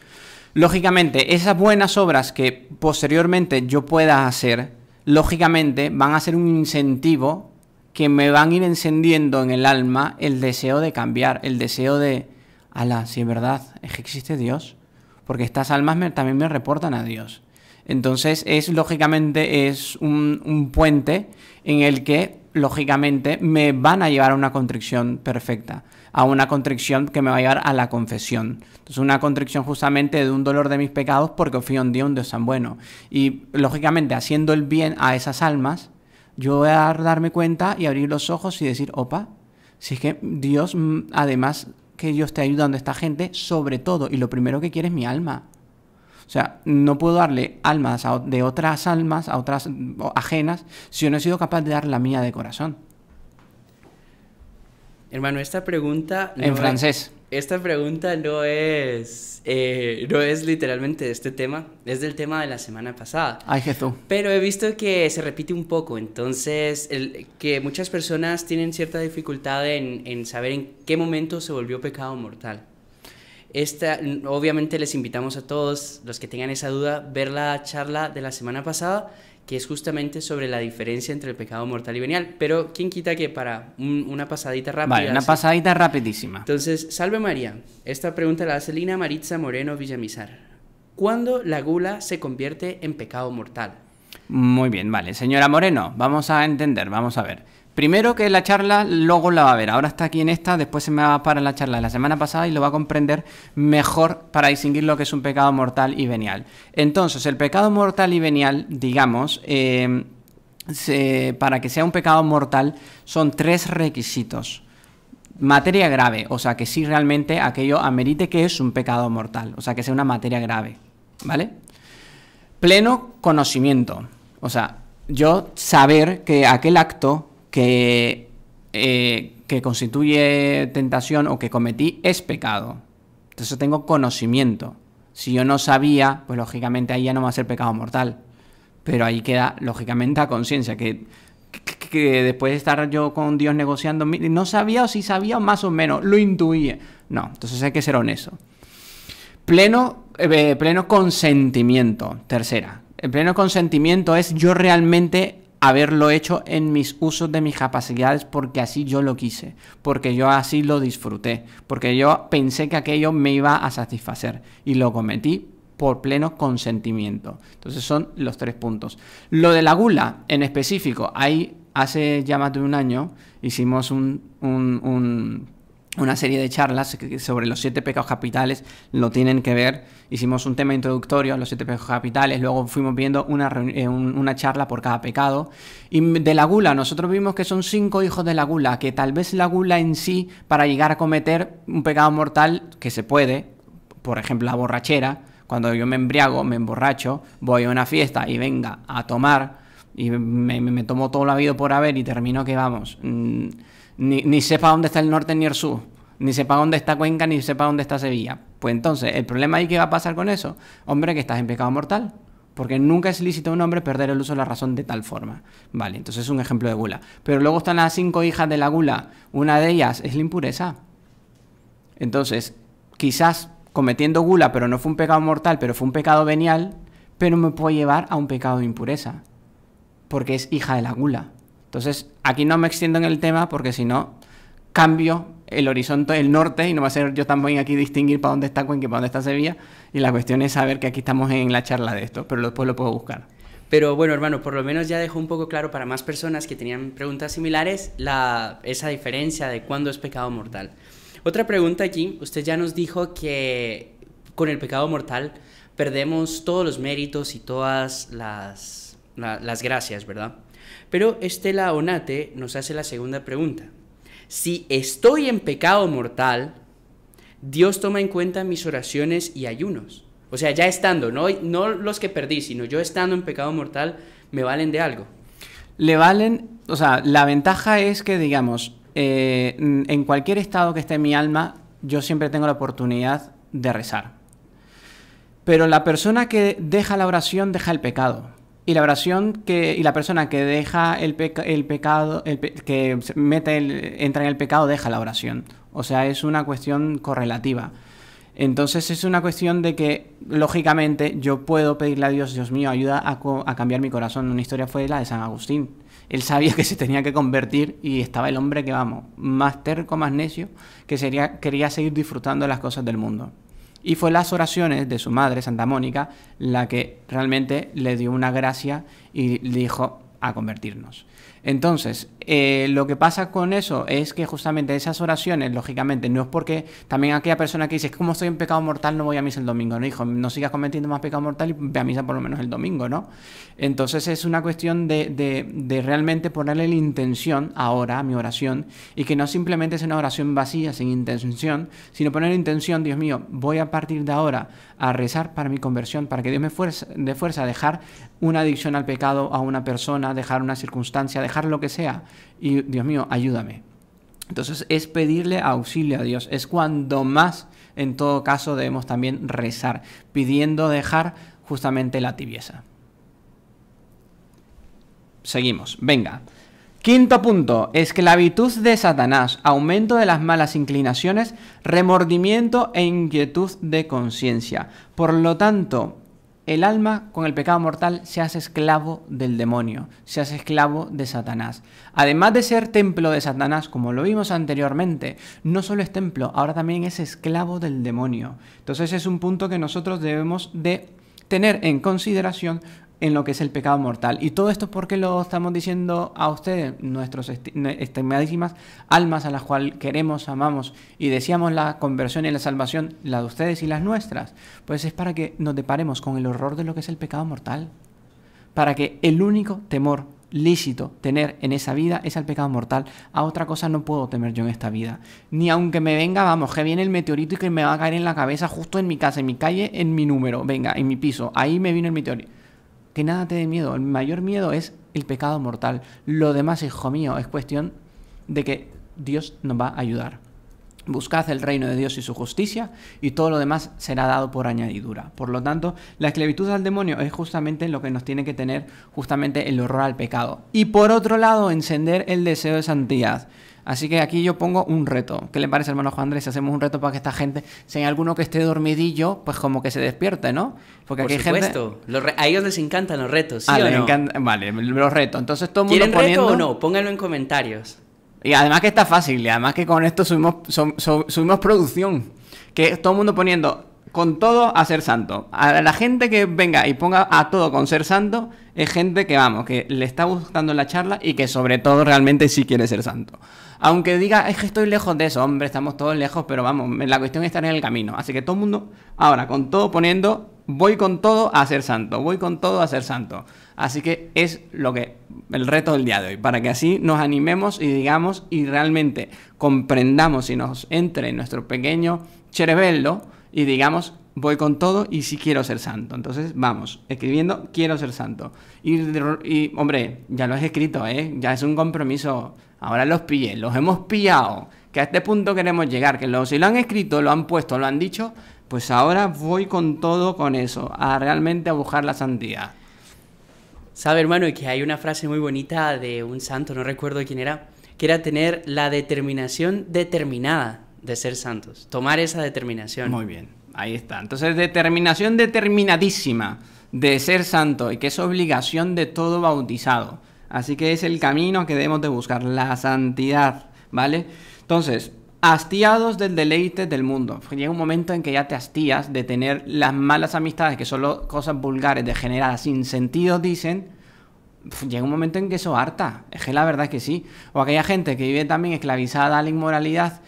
Lógicamente, esas buenas obras que posteriormente yo pueda hacer, lógicamente van a ser un incentivo que me van a ir encendiendo en el alma el deseo de cambiar, el deseo de, ala, si es verdad, es que existe Dios, porque estas almas también me reportan a Dios. Entonces es lógicamente es un, un puente en el que lógicamente me van a llevar a una contrición perfecta a una contrición que me va a llevar a la confesión. Entonces, una contrición justamente de un dolor de mis pecados porque confío en Dios, un Dios tan bueno. Y lógicamente, haciendo el bien a esas almas, yo voy a darme cuenta y abrir los ojos y decir, opa, si es que Dios, mm, además que Dios te ayudando a esta gente, sobre todo, y lo primero que quiere es mi alma. O sea, no puedo darle almas de otras almas, a otras ajenas, si yo no he sido capaz de dar la mía de corazón. Hermano, esta pregunta... en francés. esta pregunta no es, eh, no es literalmente de este tema, es del tema de la semana pasada. Ay, Jesús. Pero he visto que se repite un poco, entonces el, que muchas personas tienen cierta dificultad en, en saber en qué momento se volvió pecado mortal. Esta, obviamente les invitamos a todos los que tengan esa duda ver la charla de la semana pasada que es justamente sobre la diferencia entre el pecado mortal y venial. Pero ¿quién quita que para una pasadita rápida? Vale, una pasadita rapidísima. Entonces, salve María. Esta pregunta la hace Lina Maritza Moreno Villamizar. ¿Cuándo la gula se convierte en pecado mortal? Muy bien, vale. Señora Moreno, vamos a entender, vamos a ver. Primero que la charla luego la va a ver. Ahora está aquí en esta, después se me va a parar la charla de la semana pasada y lo va a comprender mejor para distinguir lo que es un pecado mortal y venial. Entonces, el pecado mortal y venial, digamos, eh, para que sea un pecado mortal, son tres requisitos. Materia grave, o sea que sí realmente aquello amerite que es un pecado mortal, o sea que sea una materia grave, ¿vale? Pleno conocimiento, o sea, yo saber que aquel acto que eh, que constituye tentación o que cometí es pecado. Entonces tengo conocimiento. Si yo no sabía, pues lógicamente ahí ya no va a ser pecado mortal. Pero ahí queda lógicamente a conciencia, que, que, después de estar yo con Dios negociando, no sabía o si sabía más o menos, lo intuía. No, entonces hay que ser honesto. Pleno, eh, pleno consentimiento, tercera. El pleno consentimiento es yo realmente haberlo hecho en mis usos de mis capacidades porque así yo lo quise, porque yo así lo disfruté, porque yo pensé que aquello me iba a satisfacer y lo cometí por pleno consentimiento. Entonces son los tres puntos. Lo de la gula en específico, ahí hace ya más de un año hicimos un, un una serie de charlas sobre los siete pecados capitales, lo tienen que ver. Hicimos un tema introductorio a los siete pecados capitales, luego fuimos viendo una, eh, una charla por cada pecado. Y de la gula, nosotros vimos que son cinco hijos de la gula, que tal vez la gula en sí, para llegar a cometer un pecado mortal, que se puede, por ejemplo la borrachera, cuando yo me embriago, me emborracho, voy a una fiesta y venga a tomar, y me, me tomo todo la vida por haber y termino que vamos... Mm, ni, sepa dónde está el norte ni el sur, ni sepa dónde está Cuenca, ni sepa dónde está Sevilla. Pues entonces, ¿el problema ahí qué va a pasar con eso? Hombre, que estás en pecado mortal. Porque nunca es lícito a un hombre perder el uso de la razón de tal forma. Vale, entonces es un ejemplo de gula. Pero luego están las cinco hijas de la gula. Una de ellas es la impureza. Entonces, quizás cometiendo gula, pero no fue un pecado mortal, pero fue un pecado venial, pero me puede llevar a un pecado de impureza. Porque es hija de la gula. Entonces, aquí no me extiendo en el tema porque si no, cambio el horizonte, el norte, y no va a ser yo también aquí distinguir para dónde está Cuenca y para dónde está Sevilla. Y la cuestión es saber que aquí estamos en la charla de esto, pero después lo puedo buscar. Pero bueno, hermano, por lo menos ya dejó un poco claro para más personas que tenían preguntas similares la, esa diferencia de cuándo es pecado mortal. Otra pregunta aquí, usted ya nos dijo que con el pecado mortal perdemos todos los méritos y todas las, las gracias, ¿verdad? Pero Estela Onate nos hace la segunda pregunta. Si estoy en pecado mortal, Dios toma en cuenta mis oraciones y ayunos. O sea, ya estando, no, no los que perdí, sino yo estando en pecado mortal, ¿me valen de algo? Le valen, o sea, la ventaja es que, digamos, eh, en cualquier estado que esté mi alma, yo siempre tengo la oportunidad de rezar. Pero la persona que deja la oración deja el pecado. Y la oración que, y la persona que deja el, el pecado, el que mete entra en el pecado, deja la oración. O sea, es una cuestión correlativa. Entonces es una cuestión de que, lógicamente, yo puedo pedirle a Dios, Dios mío, ayuda a, a, cambiar mi corazón. Una historia fue la de San Agustín. Él sabía que se tenía que convertir y estaba el hombre que, vamos, más terco, más necio, que sería, quería seguir disfrutando de las cosas del mundo. Y fue las oraciones de su madre, Santa Mónica, la que realmente le dio una gracia y le dijo a convertirnos. Entonces, eh, lo que pasa con eso es que justamente esas oraciones, lógicamente, no es porque también aquella persona que dice, como estoy en pecado mortal, no voy a misa el domingo, no, hijo, no sigas cometiendo más pecado mortal y ve a misa por lo menos el domingo, ¿no? Entonces es una cuestión de, realmente ponerle la intención ahora a mi oración y que no simplemente es una oración vacía, sin intención, sino poner la intención, Dios mío, voy a partir de ahora a rezar para mi conversión, para que Dios me fuerza, de fuerza a dejar una adicción al pecado a una persona, dejar una circunstancia, dejar lo que sea y Dios mío, ayúdame. Entonces es pedirle auxilio a Dios, es cuando más en todo caso debemos también rezar, pidiendo dejar justamente la tibieza. Seguimos, venga. Quinto punto, esclavitud de Satanás, aumento de las malas inclinaciones, remordimiento e inquietud de conciencia. Por lo tanto, el alma con el pecado mortal se hace esclavo del demonio, se hace esclavo de Satanás. Además de ser templo de Satanás, como lo vimos anteriormente, no solo es templo, ahora también es esclavo del demonio. Entonces es un punto que nosotros debemos de tener en consideración en lo que es el pecado mortal. Y todo esto porque lo estamos diciendo a ustedes, nuestros estimadísimas almas a las cuales queremos, amamos y deseamos la conversión y la salvación, la de ustedes y las nuestras. Pues es para que nos deparemos con el horror de lo que es el pecado mortal. Para que el único temor lícito tener en esa vida es el pecado mortal. A otra cosa no puedo temer yo en esta vida. Ni aunque me venga, vamos, que viene el meteorito y que me va a caer en la cabeza justo en mi casa, en mi calle, en mi número, venga, en mi piso. Ahí me vino el meteorito que nada te dé miedo. El mayor miedo es el pecado mortal. Lo demás, hijo mío, es cuestión de que Dios nos va a ayudar. Buscad el reino de Dios y su justicia y todo lo demás será dado por añadidura. Por lo tanto, la esclavitud al demonio es justamente lo que nos tiene que tener justamente el horror al pecado. Y por otro lado, encender el deseo de santidad. Así que aquí yo pongo un reto. ¿Qué le parece, hermano Juan Andrés? Hacemos un reto para que esta gente, si hay alguno que esté dormidillo, pues como que se despierte, ¿no? Porque Por aquí supuesto. Gente... a ellos les encantan los retos, ¿sí ah, o no? Vale, los retos. Entonces todo el mundo ¿Quieren reto o no? Pónganlo en comentarios. Y además que está fácil, y además que con esto subimos, subimos producción. Que todo el mundo poniendo con todo a ser santo. A la gente que venga y ponga a todo con ser santo, es gente que, vamos, que le está gustando la charla y que sobre todo realmente sí quiere ser santo. Aunque diga, es que estoy lejos de eso, hombre, estamos todos lejos, pero vamos, la cuestión es estar en el camino. Así que todo el mundo, ahora, con todo poniendo, voy con todo a ser santo, voy con todo a ser santo. Así que es lo que el reto del día de hoy, para que así nos animemos y digamos y realmente comprendamos y nos entre en nuestro pequeño cerebelo y digamos voy con todo y sí quiero ser santo. Entonces vamos, escribiendo quiero ser santo. Y, y hombre, ya lo has escrito, ¿eh? ya es un compromiso. Ahora los pillé, los hemos pillado. Que a este punto queremos llegar, que lo, si lo han escrito, lo han puesto, lo han dicho, pues ahora voy con todo con eso, a realmente a buscar la santidad. Sabe, hermano, que hay una frase muy bonita de un santo, no recuerdo quién era, que era tener la determinación determinada de ser santos. Tomar esa determinación. Muy bien, ahí está. Entonces, determinación determinadísima de ser santo y que es obligación de todo bautizado. Así que es el camino que debemos de buscar, la santidad, ¿vale? Entonces, hastiados del deleite del mundo. Llega un momento en que ya te hastías de tener las malas amistades, que son cosas vulgares, degeneradas, sin sentido, dicen. Llega un momento en que eso harta. Es que la verdad es que sí. O aquella gente que vive también esclavizada a la inmoralidad,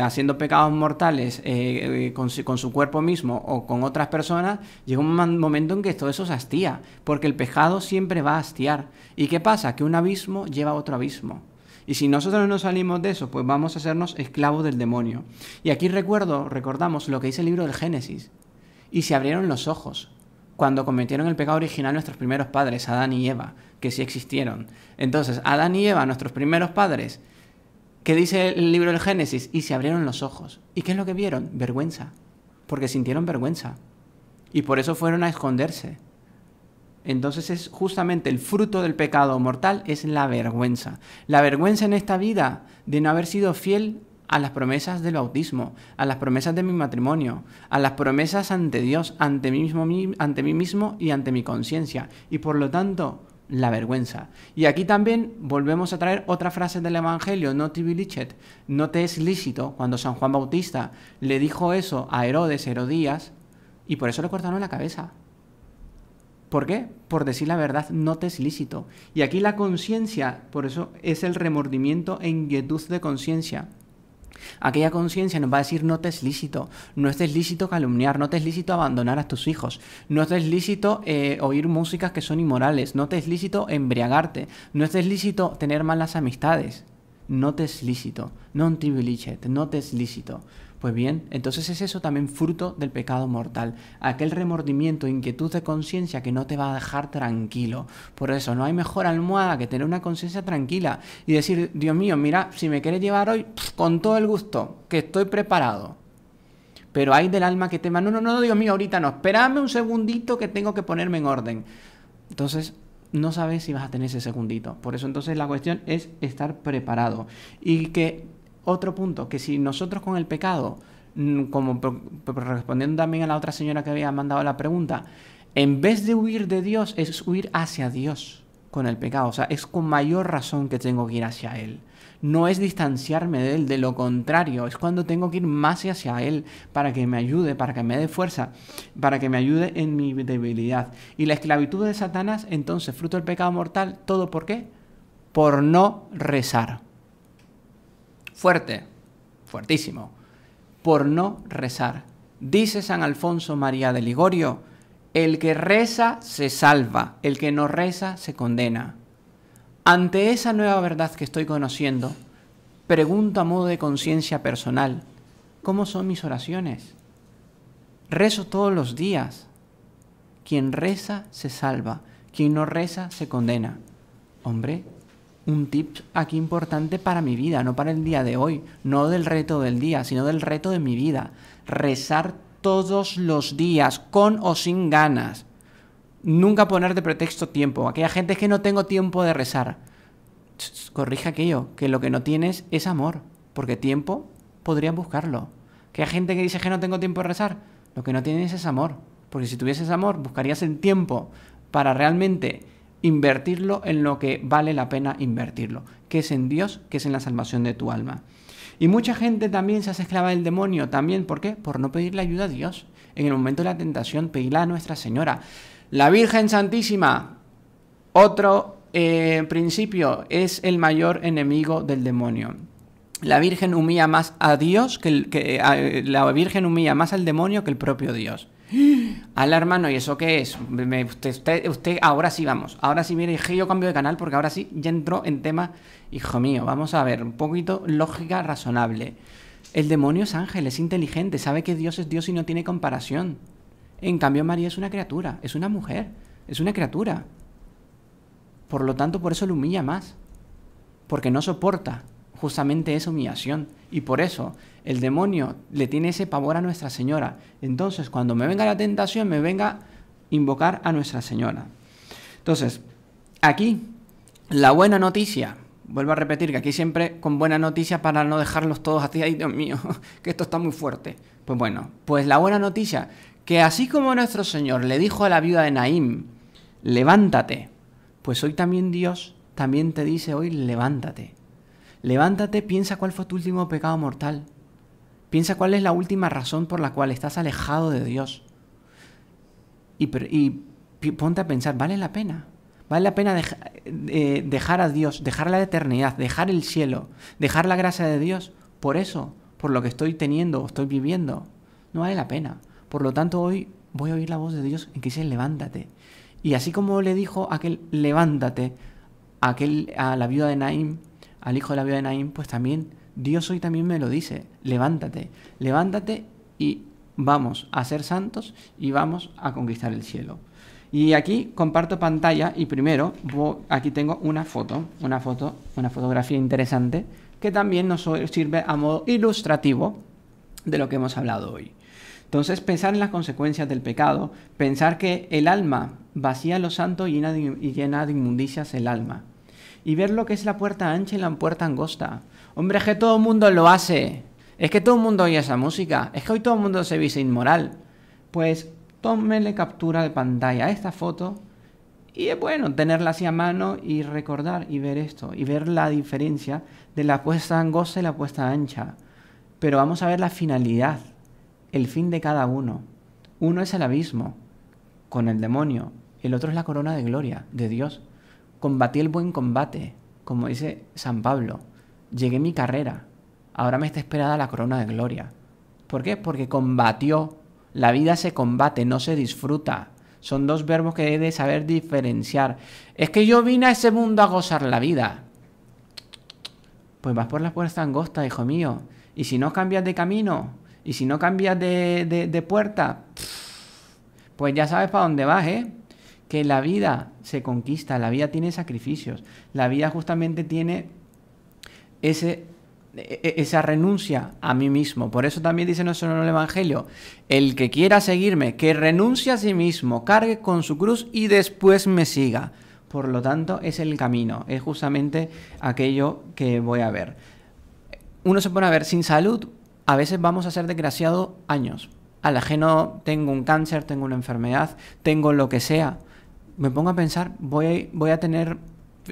haciendo pecados mortales eh, eh, con, con, su cuerpo mismo o con otras personas, llega un momento en que todo eso se hastía. Porque el pecado siempre va a hastiar. ¿Y qué pasa? Que un abismo lleva a otro abismo. Y si nosotros no salimos de eso, pues vamos a hacernos esclavos del demonio. Y aquí recuerdo, recordamos lo que dice el libro del Génesis. Y se abrieron los ojos cuando cometieron el pecado original nuestros primeros padres, Adán y Eva, que sí existieron. Entonces, Adán y Eva, nuestros primeros padres, ¿qué dice el libro del Génesis? Y se abrieron los ojos. ¿Y qué es lo que vieron? Vergüenza. Porque sintieron vergüenza. Y por eso fueron a esconderse. Entonces es justamente el fruto del pecado mortal es la vergüenza. La vergüenza en esta vida de no haber sido fiel a las promesas del bautismo, a las promesas de mi matrimonio, a las promesas ante Dios, ante mí mismo, ante mí mismo y ante mi conciencia. Y por lo tanto, la vergüenza. Y aquí también volvemos a traer otra frase del Evangelio, no te no te es lícito, cuando San Juan Bautista le dijo eso a Herodes, Herodías, y por eso le cortaron la cabeza. ¿Por qué? Por decir la verdad, no te es lícito. Y aquí la conciencia, por eso es el remordimiento e inquietud de conciencia. Aquella conciencia nos va a decir no te es lícito, no te es lícito calumniar, no te es lícito abandonar a tus hijos, no te es lícito eh, oír músicas que son inmorales, no te es lícito embriagarte, no te es lícito tener malas amistades, no te es lícito, non ti no te es lícito. Pues bien, entonces es eso también fruto del pecado mortal, aquel remordimiento, inquietud de conciencia que no te va a dejar tranquilo. Por eso no hay mejor almohada que tener una conciencia tranquila y decir, Dios mío, mira, si me quieres llevar hoy, con todo el gusto, que estoy preparado. Pero hay del alma que tema, no, no, no, Dios mío, ahorita no, espérame un segundito que tengo que ponerme en orden. Entonces, no sabes si vas a tener ese segundito. Por eso entonces la cuestión es estar preparado. Y que otro punto, que si nosotros con el pecado, mm, como respondiendo también a la otra señora que había mandado la pregunta, en vez de huir de Dios, es huir hacia Dios con el pecado. O sea, es con mayor razón que tengo que ir hacia Él. No es distanciarme de Él, de lo contrario, es cuando tengo que ir más hacia Él para que me ayude, para que me dé fuerza, para que me ayude en mi debilidad. Y la esclavitud de Satanás, entonces, fruto del pecado mortal, ¿todo por qué? Por no rezar fuerte, fuertísimo, por no rezar. Dice San Alfonso María de Ligorio, el que reza se salva, el que no reza se condena. Ante esa nueva verdad que estoy conociendo, pregunto a modo de conciencia personal, ¿cómo son mis oraciones? Rezo todos los días. Quien reza se salva, quien no reza se condena. Hombre, un tip aquí importante para mi vida, no para el día de hoy, no del reto del día, sino del reto de mi vida. Rezar todos los días, con o sin ganas. Nunca poner de pretexto tiempo. Aquella gente es que no tengo tiempo de rezar. Corrige aquello, que lo que no tienes es amor, porque tiempo podrían buscarlo. Que hay gente que dice que no tengo tiempo de rezar, lo que no tienes es amor, porque si tuvieses amor buscarías el tiempo para realmente invertirlo en lo que vale la pena invertirlo, que es en Dios, que es en la salvación de tu alma. Y mucha gente también se hace esclava del demonio, también, ¿por qué? Por no pedirle ayuda a Dios. En el momento de la tentación, pedirla a Nuestra Señora. La Virgen Santísima, otro eh, principio, es el mayor enemigo del demonio. La Virgen humilla más a Dios que, el, que la Virgen humilla más al demonio que el propio Dios. Al hermano, ¿y eso qué es? usted, usted, ahora sí vamos. Ahora sí, mire, yo cambio de canal porque ahora sí ya entró en tema. Hijo mío, vamos a ver, un poquito lógica razonable. El demonio es ángel, es inteligente, sabe que Dios es Dios y no tiene comparación. En cambio, María es una criatura, es una mujer, es una criatura. Por lo tanto, por eso lo humilla más. Porque no soporta justamente esa humillación. Y por eso el demonio le tiene ese pavor a Nuestra Señora. Entonces, cuando me venga la tentación, me venga invocar a Nuestra Señora. Entonces, aquí, la buena noticia. Vuelvo a repetir que aquí siempre con buena noticia para no dejarlos todos así, Dios mío, que esto está muy fuerte. Pues bueno, pues la buena noticia, que así como nuestro Señor le dijo a la viuda de Naim, levántate, pues hoy también Dios también te dice hoy, levántate. Levántate, piensa cuál fue tu último pecado mortal. Piensa cuál es la última razón por la cual estás alejado de Dios. Y, ponte a pensar, ¿vale la pena? ¿Vale la pena eh, dejar a Dios, dejar la eternidad, dejar el cielo, dejar la gracia de Dios? Por eso, por lo que estoy teniendo o estoy viviendo. No vale la pena. Por lo tanto, hoy voy a oír la voz de Dios en que dice levántate. Y así como le dijo aquel levántate aquel, a la viuda de Naim, al hijo de la viuda de Naim, pues también Dios hoy también me lo dice, levántate, levántate y vamos a ser santos y vamos a conquistar el cielo. Y aquí comparto pantalla y primero aquí tengo una foto, una foto, una fotografía interesante que también nos sirve a modo ilustrativo de lo que hemos hablado hoy. Entonces, pensar en las consecuencias del pecado, pensar que el alma vacía lo santo y llena de inmundicias el alma y ver lo que es la puerta ancha y la puerta angosta. Hombre, es que todo el mundo lo hace. Es que todo el mundo oye esa música. Es que hoy todo el mundo se vise inmoral. Pues tómenle captura de pantalla a esta foto y es bueno tenerla así a mano y recordar y ver esto y ver la diferencia de la puesta angosta y la puesta ancha. Pero vamos a ver la finalidad, el fin de cada uno. Uno es el abismo con el demonio, el otro es la corona de gloria de Dios combatí el buen combate, como dice San Pablo, llegué mi carrera, ahora me está esperada la corona de gloria. ¿Por qué? Porque combatió. La vida se combate, no se disfruta. Son dos verbos que debe saber diferenciar. Es que yo vine a ese mundo a gozar la vida. Pues vas por la puerta angosta, hijo mío. Y si no cambias de camino, y si no cambias de, de puerta, pues ya sabes para dónde vas, ¿eh? Que la vida se conquista, la vida tiene sacrificios, la vida justamente tiene ese, e, e, esa renuncia a mí mismo. Por eso también dice nuestro el Evangelio, el que quiera seguirme, que renuncie a sí mismo, cargue con su cruz y después me siga. Por lo tanto, es el camino, es justamente aquello que voy a ver. Uno se pone a ver, sin salud, a veces vamos a ser desgraciados años. Al ajeno tengo un cáncer, tengo una enfermedad, tengo lo que sea me pongo a pensar, voy, voy a tener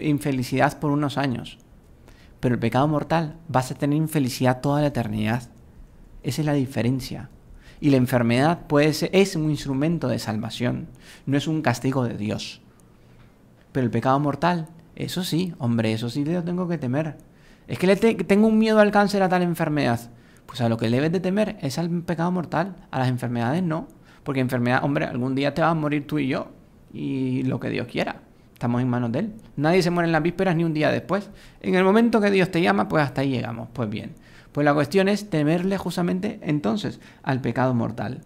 infelicidad por unos años, pero el pecado mortal vas a tener infelicidad toda la eternidad. Esa es la diferencia. Y la enfermedad puede es un instrumento de salvación, no es un castigo de Dios. Pero el pecado mortal, eso sí, hombre, eso sí lo tengo que temer. Es que tengo un miedo al cáncer a tal enfermedad. Pues a lo que debes de temer es al pecado mortal, a las enfermedades no. Porque enfermedad, hombre, algún día te vas a morir tú y yo, y lo que Dios quiera. Estamos en manos de Él. Nadie se muere en las vísperas ni un día después. En el momento que Dios te llama, pues hasta ahí llegamos. Pues bien. Pues la cuestión es temerle justamente entonces al pecado mortal.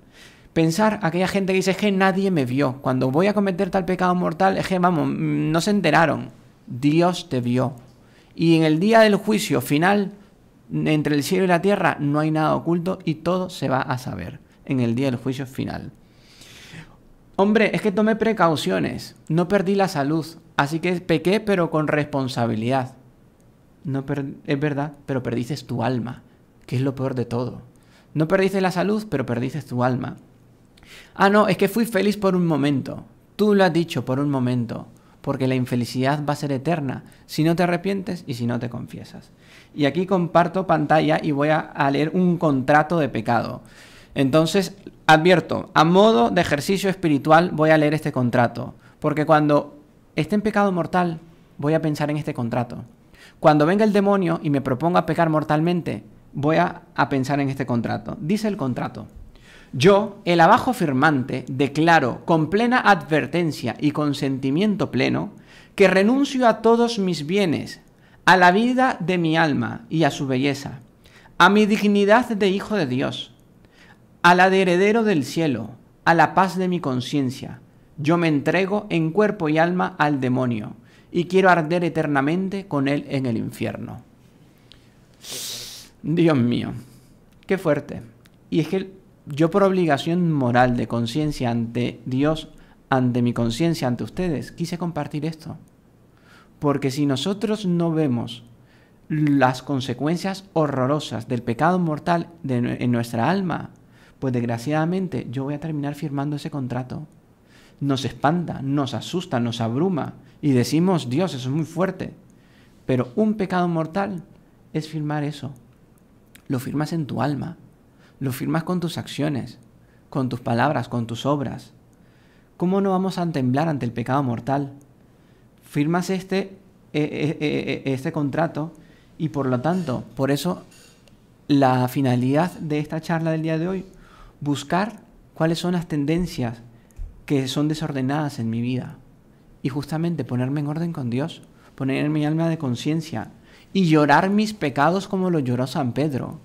Pensar aquella gente que dice es que nadie me vio. Cuando voy a cometer tal pecado mortal, es vamos, no se enteraron. Dios te vio. Y en el día del juicio final, entre el cielo y la tierra, no hay nada oculto y todo se va a saber en el día del juicio final. Hombre, es que tomé precauciones, no perdí la salud, así que pequé pero con responsabilidad. No es verdad, pero perdiste tu alma, que es lo peor de todo. No perdiste la salud, pero perdiste tu alma. Ah, no, es que fui feliz por un momento. Tú lo has dicho por un momento, porque la infelicidad va a ser eterna si no te arrepientes y si no te confiesas. Y aquí comparto pantalla y voy a, leer un contrato de pecado. Entonces, advierto, a modo de ejercicio espiritual voy a leer este contrato, porque cuando esté en pecado mortal, voy a pensar en este contrato. Cuando venga el demonio y me proponga pecar mortalmente, voy a, a pensar en este contrato. Dice el contrato. Yo, el abajo firmante, declaro con plena advertencia y consentimiento pleno que renuncio a todos mis bienes, a la vida de mi alma y a su belleza, a mi dignidad de hijo de Dios, a la de heredero del cielo, a la paz de mi conciencia. Yo me entrego en cuerpo y alma al demonio y quiero arder eternamente con él en el infierno. Dios mío, qué fuerte. Y es que yo por obligación moral de conciencia ante Dios, ante mi conciencia, ante ustedes, quise compartir esto. Porque si nosotros no vemos las consecuencias horrorosas del pecado mortal en nuestra alma, pues desgraciadamente yo voy a terminar firmando ese contrato. Nos espanta, nos asusta, nos abruma y decimos, Dios, eso es muy fuerte. Pero un pecado mortal es firmar eso. Lo firmas en tu alma lo firmas con tus acciones, con tus palabras, con tus obras. ¿Cómo no vamos a temblar ante el pecado mortal? Firmas este, e, e, e, este contrato y por lo tanto, por eso la finalidad de esta charla del día de hoy, buscar cuáles son las tendencias que son desordenadas en mi vida y justamente ponerme en orden con Dios, poner en mi alma de conciencia y llorar mis pecados como lo lloró San Pedro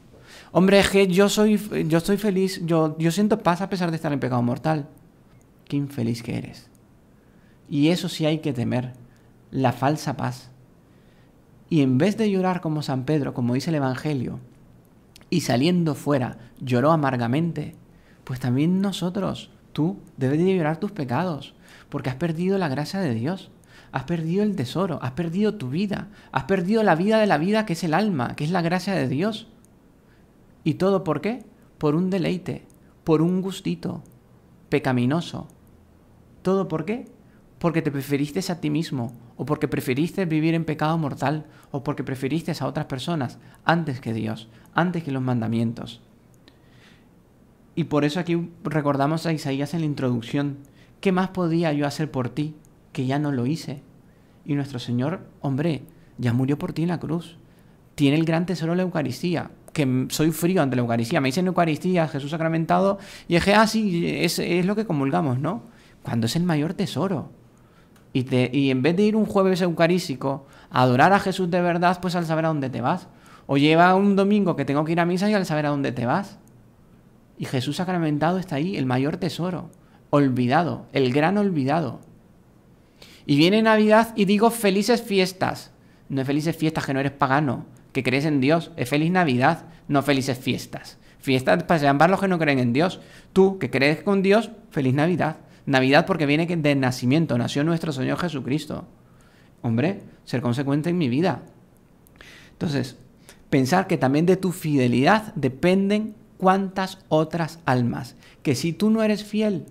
Hombre, yo soy, yo feliz, yo, yo siento paz a pesar de estar en pecado mortal. Qué infeliz que eres. Y eso sí hay que temer, la falsa paz. Y en vez de llorar como San Pedro, como dice el Evangelio, y saliendo fuera lloró amargamente, pues también nosotros, tú, debes de llorar tus pecados, porque has perdido la gracia de Dios, has perdido el tesoro, has perdido tu vida, has perdido la vida de la vida que es el alma, que es la gracia de Dios. ¿Y todo por qué? Por un deleite, por un gustito pecaminoso. ¿Todo por qué? Porque te preferiste a ti mismo, o porque preferiste vivir en pecado mortal, o porque preferiste a otras personas antes que Dios, antes que los mandamientos. Y por eso aquí recordamos a Isaías en la introducción. ¿Qué más podía yo hacer por ti que ya no lo hice? Y nuestro Señor, hombre, ya murió por ti en la cruz. Tiene el gran tesoro la Eucaristía que soy frío ante la Eucaristía. Me dicen Eucaristía, Jesús sacramentado, y dije, ah, sí, es, es, lo que comulgamos, ¿no? Cuando es el mayor tesoro. Y, te, y en vez de ir un jueves eucarístico a adorar a Jesús de verdad, pues al saber a dónde te vas. O lleva un domingo que tengo que ir a misa y al saber a dónde te vas. Y Jesús sacramentado está ahí, el mayor tesoro, olvidado, el gran olvidado. Y viene Navidad y digo felices fiestas. No es felices fiestas que no eres pagano, que crees en Dios. Es feliz Navidad, no felices fiestas. Fiestas para los que no creen en Dios. Tú, que crees con Dios, feliz Navidad. Navidad porque viene de nacimiento, nació nuestro Señor Jesucristo. Hombre, ser consecuente en mi vida. Entonces, pensar que también de tu fidelidad dependen cuántas otras almas. Que si tú no eres fiel,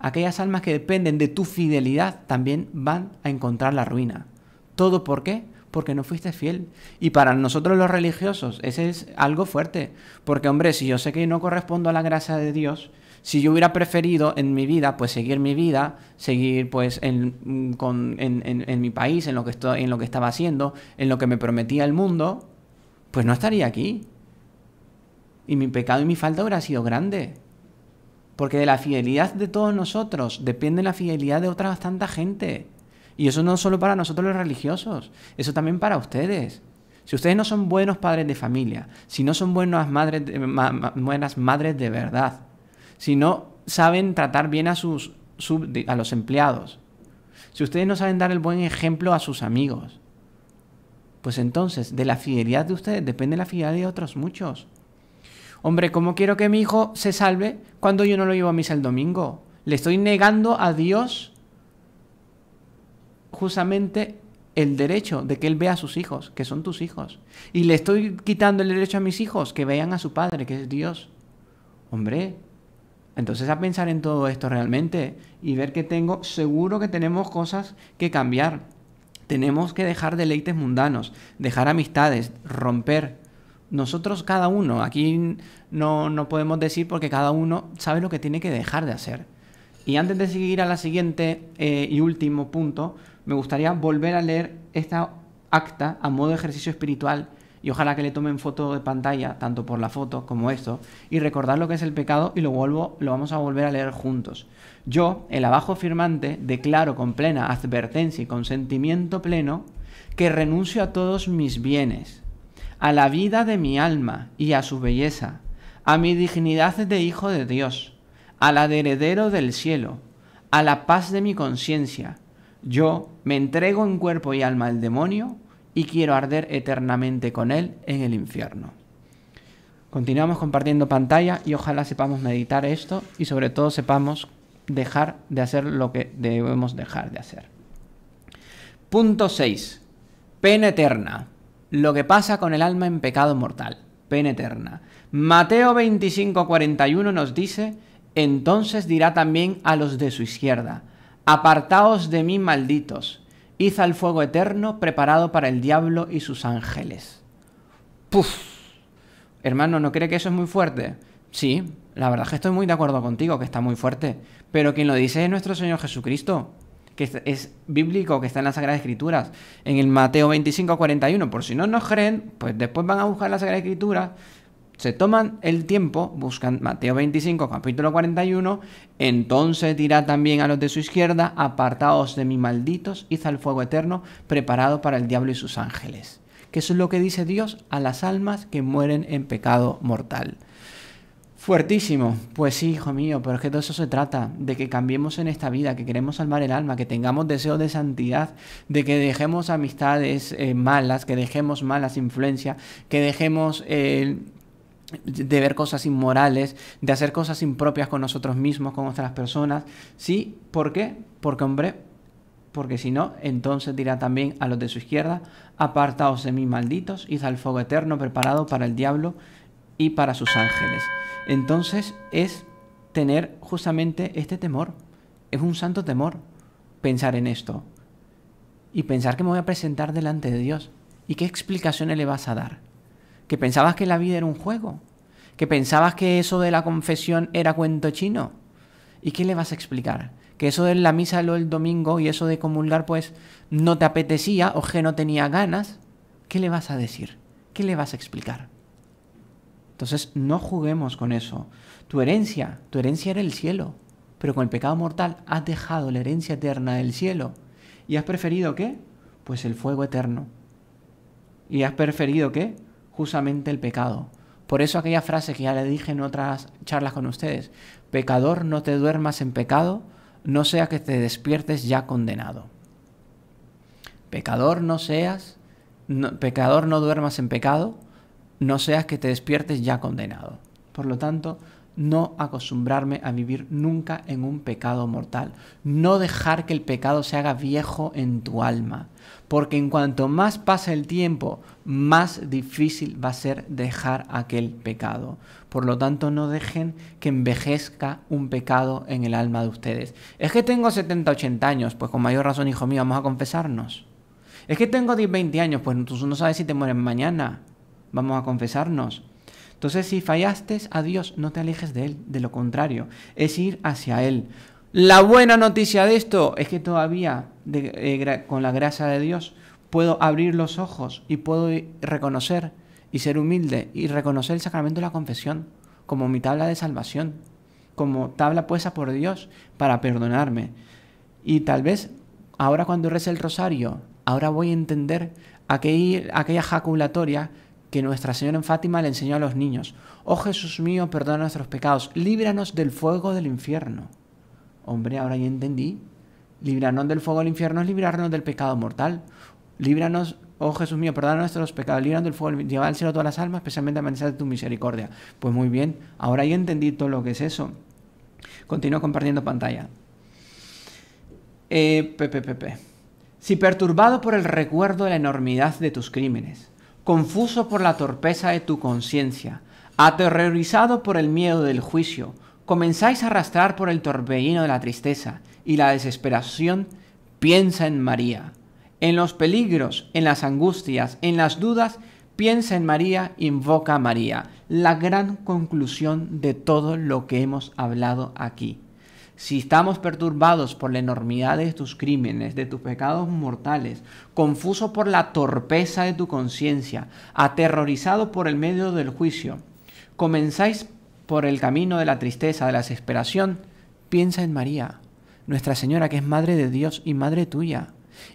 aquellas almas que dependen de tu fidelidad también van a encontrar la ruina. ¿Todo por qué? porque no fuiste fiel. Y para nosotros los religiosos, ese es algo fuerte. Porque, hombre, si yo sé que no correspondo a la gracia de Dios, si yo hubiera preferido en mi vida, pues seguir mi vida, seguir pues en, con, en, mi país, en lo, que estoy, en lo que estaba haciendo, en lo que me prometía el mundo, pues no estaría aquí. Y mi pecado y mi falta hubiera sido grande. Porque de la fidelidad de todos nosotros depende la fidelidad de otra bastante gente. Y eso no solo para nosotros los religiosos, eso también para ustedes. Si ustedes no son buenos padres de familia, si no son buenas madres de, buenas madres de verdad, si no saben tratar bien a, sus, a los empleados, si ustedes no saben dar el buen ejemplo a sus amigos, pues entonces de la fidelidad de ustedes depende la fidelidad de otros muchos. Hombre, ¿cómo quiero que mi hijo se salve cuando yo no lo llevo a misa el domingo? Le estoy negando a Dios justamente el derecho de que él vea a sus hijos, que son tus hijos. Y le estoy quitando el derecho a mis hijos que vean a su padre, que es Dios. Hombre, entonces a pensar en todo esto realmente y ver que tengo, seguro que tenemos cosas que cambiar. Tenemos que dejar deleites mundanos, dejar amistades, romper. Nosotros cada uno, aquí no, no podemos decir porque cada uno sabe lo que tiene que dejar de hacer. Y antes de seguir a la siguiente eh, y último punto, me gustaría volver a leer esta acta a modo de ejercicio espiritual y ojalá que le tomen foto de pantalla, tanto por la foto como esto, y recordar lo que es el pecado y lo, vuelvo, lo vamos a volver a leer juntos. Yo, el abajo firmante, declaro con plena advertencia y consentimiento pleno que renuncio a todos mis bienes, a la vida de mi alma y a su belleza, a mi dignidad de hijo de Dios, a la de heredero del cielo, a la paz de mi conciencia, yo me entrego en cuerpo y alma al demonio y quiero arder eternamente con él en el infierno. Continuamos compartiendo pantalla y ojalá sepamos meditar esto y sobre todo sepamos dejar de hacer lo que debemos dejar de hacer. Punto 6. Pena eterna. Lo que pasa con el alma en pecado mortal. Pena eterna. Mateo 25:41 nos dice, entonces dirá también a los de su izquierda, Apartaos de mí, malditos, id al fuego eterno preparado para el diablo y sus ángeles. Puf. Hermano, ¿no cree que eso es muy fuerte? Sí, la verdad es que estoy muy de acuerdo contigo, que está muy fuerte. Pero quien lo dice es nuestro Señor Jesucristo, que es, bíblico, que está en las Sagradas Escrituras, en el Mateo 25, 41. Por si no nos creen, pues después van a buscar la Sagrada Escritura se toman el tiempo, buscan Mateo 25, capítulo 41, entonces dirá también a los de su izquierda, apartaos de mí malditos, id al fuego eterno, preparado para el diablo y sus ángeles. Que eso es lo que dice Dios a las almas que mueren en pecado mortal. Fuertísimo, pues sí, hijo mío, pero es que todo eso se trata, de que cambiemos en esta vida, que queremos salvar el alma, que tengamos deseo de santidad, de que dejemos amistades eh, malas, que dejemos malas influencias, que dejemos... Eh, de ver cosas inmorales, de hacer cosas impropias con nosotros mismos, con otras personas. ¿Sí? ¿Por qué? Porque, hombre, porque si no, entonces dirá también a los de su izquierda, apartaos de mí, malditos, id al fuego eterno preparado para el diablo y para sus ángeles. Entonces es tener justamente este temor, es un santo temor pensar en esto y pensar que me voy a presentar delante de Dios y qué explicaciones le vas a dar que pensabas que la vida era un juego, que pensabas que eso de la confesión era cuento chino. ¿Y qué le vas a explicar? Que eso de la misa el domingo y eso de comulgar pues no te apetecía o que no tenía ganas. ¿Qué le vas a decir? ¿Qué le vas a explicar? Entonces no juguemos con eso. Tu herencia, tu herencia era el cielo, pero con el pecado mortal has dejado la herencia eterna del cielo y has preferido qué? Pues el fuego eterno. ¿Y has preferido qué? justamente el pecado. Por eso aquella frase que ya le dije en otras charlas con ustedes, pecador no te duermas en pecado, no sea que te despiertes ya condenado. Pecador no seas, pecador no duermas en pecado, no seas que te despiertes ya condenado. Por lo tanto, no acostumbrarme a vivir nunca en un pecado mortal, no dejar que el pecado se haga viejo en tu alma, porque en cuanto más pasa el tiempo, más difícil va a ser dejar aquel pecado. Por lo tanto, no dejen que envejezca un pecado en el alma de ustedes. Es que tengo 70, 80 años, pues con mayor razón, hijo mío, vamos a confesarnos. Es que tengo 10, 20 años, pues tú no sabes si te mueren mañana. Vamos a confesarnos. Entonces, si fallaste a Dios, no te alejes de Él, de lo contrario, es ir hacia Él. La buena noticia de esto es que todavía, eh, con la gracia de Dios, puedo abrir los ojos y puedo reconocer y ser humilde y reconocer el sacramento de la confesión como mi tabla de salvación, como tabla puesta por Dios para perdonarme. Y tal vez ahora cuando reza el rosario, ahora voy a entender aquella jaculatoria que Nuestra Señora en Fátima le enseñó a los niños. Oh Jesús mío, perdona nuestros pecados, líbranos del fuego del infierno. Hombre, ahora ya entendí. Líbranos del fuego del infierno es librarnos del pecado mortal. Líbranos oh Jesús mío, perdona nuestros pecados, líbranos del fuego, lleva al cielo todas las almas, especialmente a de tu misericordia. Pues muy bien, ahora ya entendí todo lo que es eso. Continúo compartiendo pantalla. Eh, Si perturbado por el recuerdo de la enormidad de tus crímenes, confuso por la torpeza de tu conciencia, aterrorizado por el miedo del juicio, comenzáis a arrastrar por el torbellino de la tristeza y la desesperación, piensa en María. En los peligros, en las angustias, en las dudas, piensa en María, invoca a María. La gran conclusión de todo lo que hemos hablado aquí. Si estamos perturbados por la enormidad de tus crímenes, de tus pecados mortales, confuso por la torpeza de tu conciencia, aterrorizado por el medio del juicio, comenzáis por el camino de la tristeza, de la desesperación, piensa en María, Nuestra Señora, que es Madre de Dios y Madre tuya.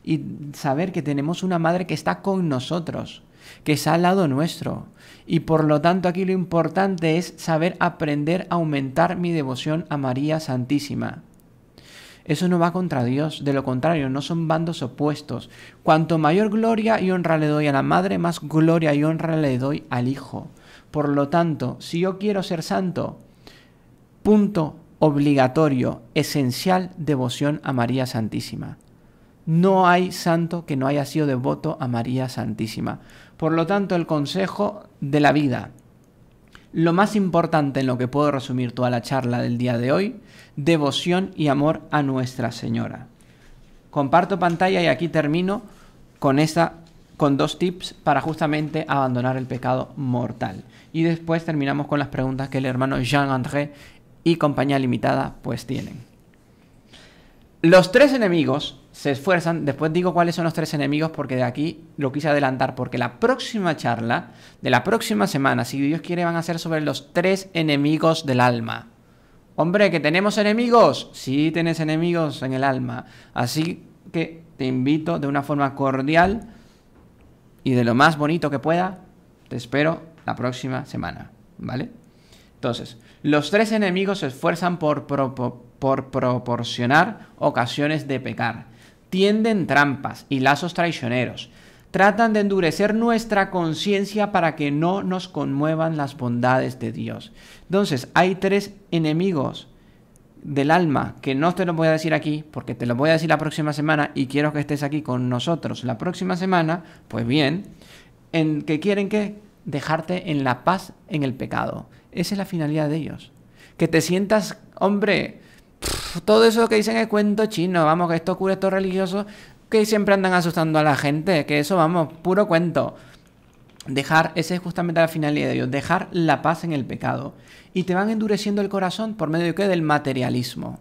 Y saber que tenemos una Madre que está con nosotros, que está al lado nuestro. Y por lo tanto aquí lo importante es saber aprender a aumentar mi devoción a María Santísima. Eso no va contra Dios, de lo contrario, no son bandos opuestos. Cuanto mayor gloria y honra le doy a la Madre, más gloria y honra le doy al Hijo. Por lo tanto, si yo quiero ser santo, punto obligatorio, esencial, devoción a María Santísima. No hay santo que no haya sido devoto a María Santísima. Por lo tanto, el consejo de la vida, lo más importante en lo que puedo resumir toda la charla del día de hoy, devoción y amor a Nuestra Señora. Comparto pantalla y aquí termino con esta con dos tips para justamente abandonar el pecado mortal. Y después terminamos con las preguntas que el hermano Jean-André y compañía limitada pues tienen. Los tres enemigos se esfuerzan, después digo cuáles son los tres enemigos porque de aquí lo quise adelantar porque la próxima charla de la próxima semana, si Dios quiere, van a ser sobre los tres enemigos del alma. Hombre, que tenemos enemigos, sí tienes enemigos en el alma. Así que te invito de una forma cordial y de lo más bonito que pueda, te espero la próxima semana, ¿vale? Entonces, los tres enemigos se esfuerzan por, por proporcionar ocasiones de pecar, tienden trampas y lazos traicioneros, tratan de endurecer nuestra conciencia para que no nos conmuevan las bondades de Dios. Entonces, hay tres enemigos del alma, que no te lo voy a decir aquí, porque te lo voy a decir la próxima semana y quiero que estés aquí con nosotros la próxima semana, pues bien, en que quieren que dejarte en la paz en el pecado. Esa es la finalidad de ellos. Que te sientas, hombre, todo eso que dicen es cuento chino, vamos, que esto cura esto religioso, que siempre andan asustando a la gente, que eso, vamos, puro cuento. Dejar, esa es justamente la finalidad de ellos, dejar la paz en el pecado. Y te van endureciendo el corazón por medio de qué? Del materialismo.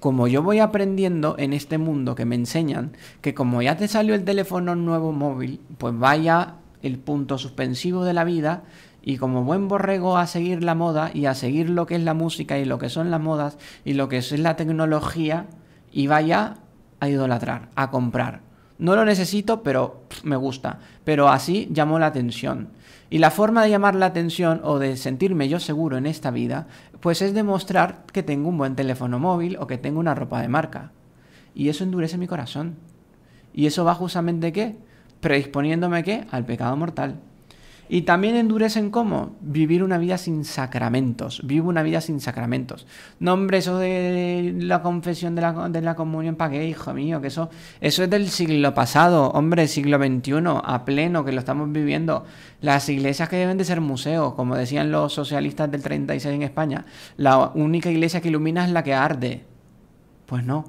Como yo voy aprendiendo en este mundo que me enseñan que como ya te salió el teléfono nuevo móvil, pues vaya el punto suspensivo de la vida y como buen borrego a seguir la moda y a seguir lo que es la música y lo que son las modas y lo que es la tecnología y vaya a idolatrar, a comprar. No lo necesito, pero me gusta. Pero así llamó la atención. Y la forma de llamar la atención o de sentirme yo seguro en esta vida, pues es demostrar que tengo un buen teléfono móvil o que tengo una ropa de marca. Y eso endurece mi corazón. Y eso va justamente qué? Predisponiéndome qué? Al pecado mortal. Y también endurecen cómo? Vivir una vida sin sacramentos. Vivo una vida sin sacramentos. No, hombre, eso de la confesión de la, comunión, ¿para qué, hijo mío? Que eso, eso es del siglo pasado, hombre, siglo XXI, a pleno, que lo estamos viviendo. Las iglesias que deben de ser museos, como decían los socialistas del 36 en España, la única iglesia que ilumina es la que arde. Pues no.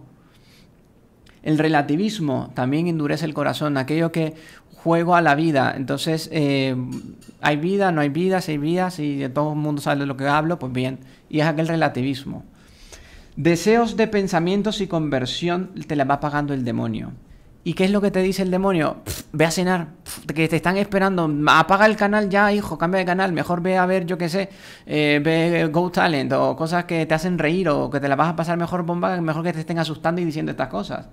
El relativismo también endurece el corazón, aquello que juego a la vida. Entonces, eh, hay vida, no hay vida, si hay vida, si todo el mundo sabe de lo que hablo, pues bien. Y es aquel relativismo. Deseos de pensamientos y conversión te la va pagando el demonio. ¿Y qué es lo que te dice el demonio? ve a cenar, que te están esperando. Apaga el canal ya, hijo, cambia de canal. Mejor ve a ver, yo qué sé, eh, ve Go Talent o cosas que te hacen reír o que te la vas a pasar mejor bomba, mejor que te estén asustando y diciendo estas cosas.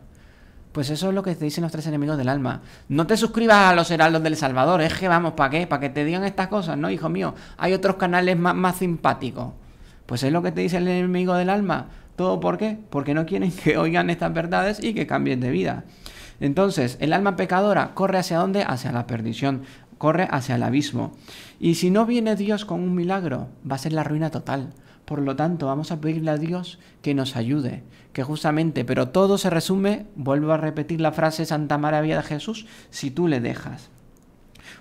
Pues eso es lo que te dicen los tres enemigos del alma. No te suscribas a los heraldos del Salvador. Es que vamos, ¿para qué? Para que te digan estas cosas, ¿no, hijo mío? Hay otros canales más, más simpáticos. Pues es lo que te dice el enemigo del alma. ¿Todo por qué? Porque no quieren que oigan estas verdades y que cambien de vida. Entonces, el alma pecadora corre hacia dónde? Hacia la perdición, corre hacia el abismo. Y si no viene Dios con un milagro, va a ser la ruina total. Por lo tanto, vamos a pedirle a Dios que nos ayude, que justamente, pero todo se resume, vuelvo a repetir la frase Santa Maravilla de Jesús, si tú le dejas.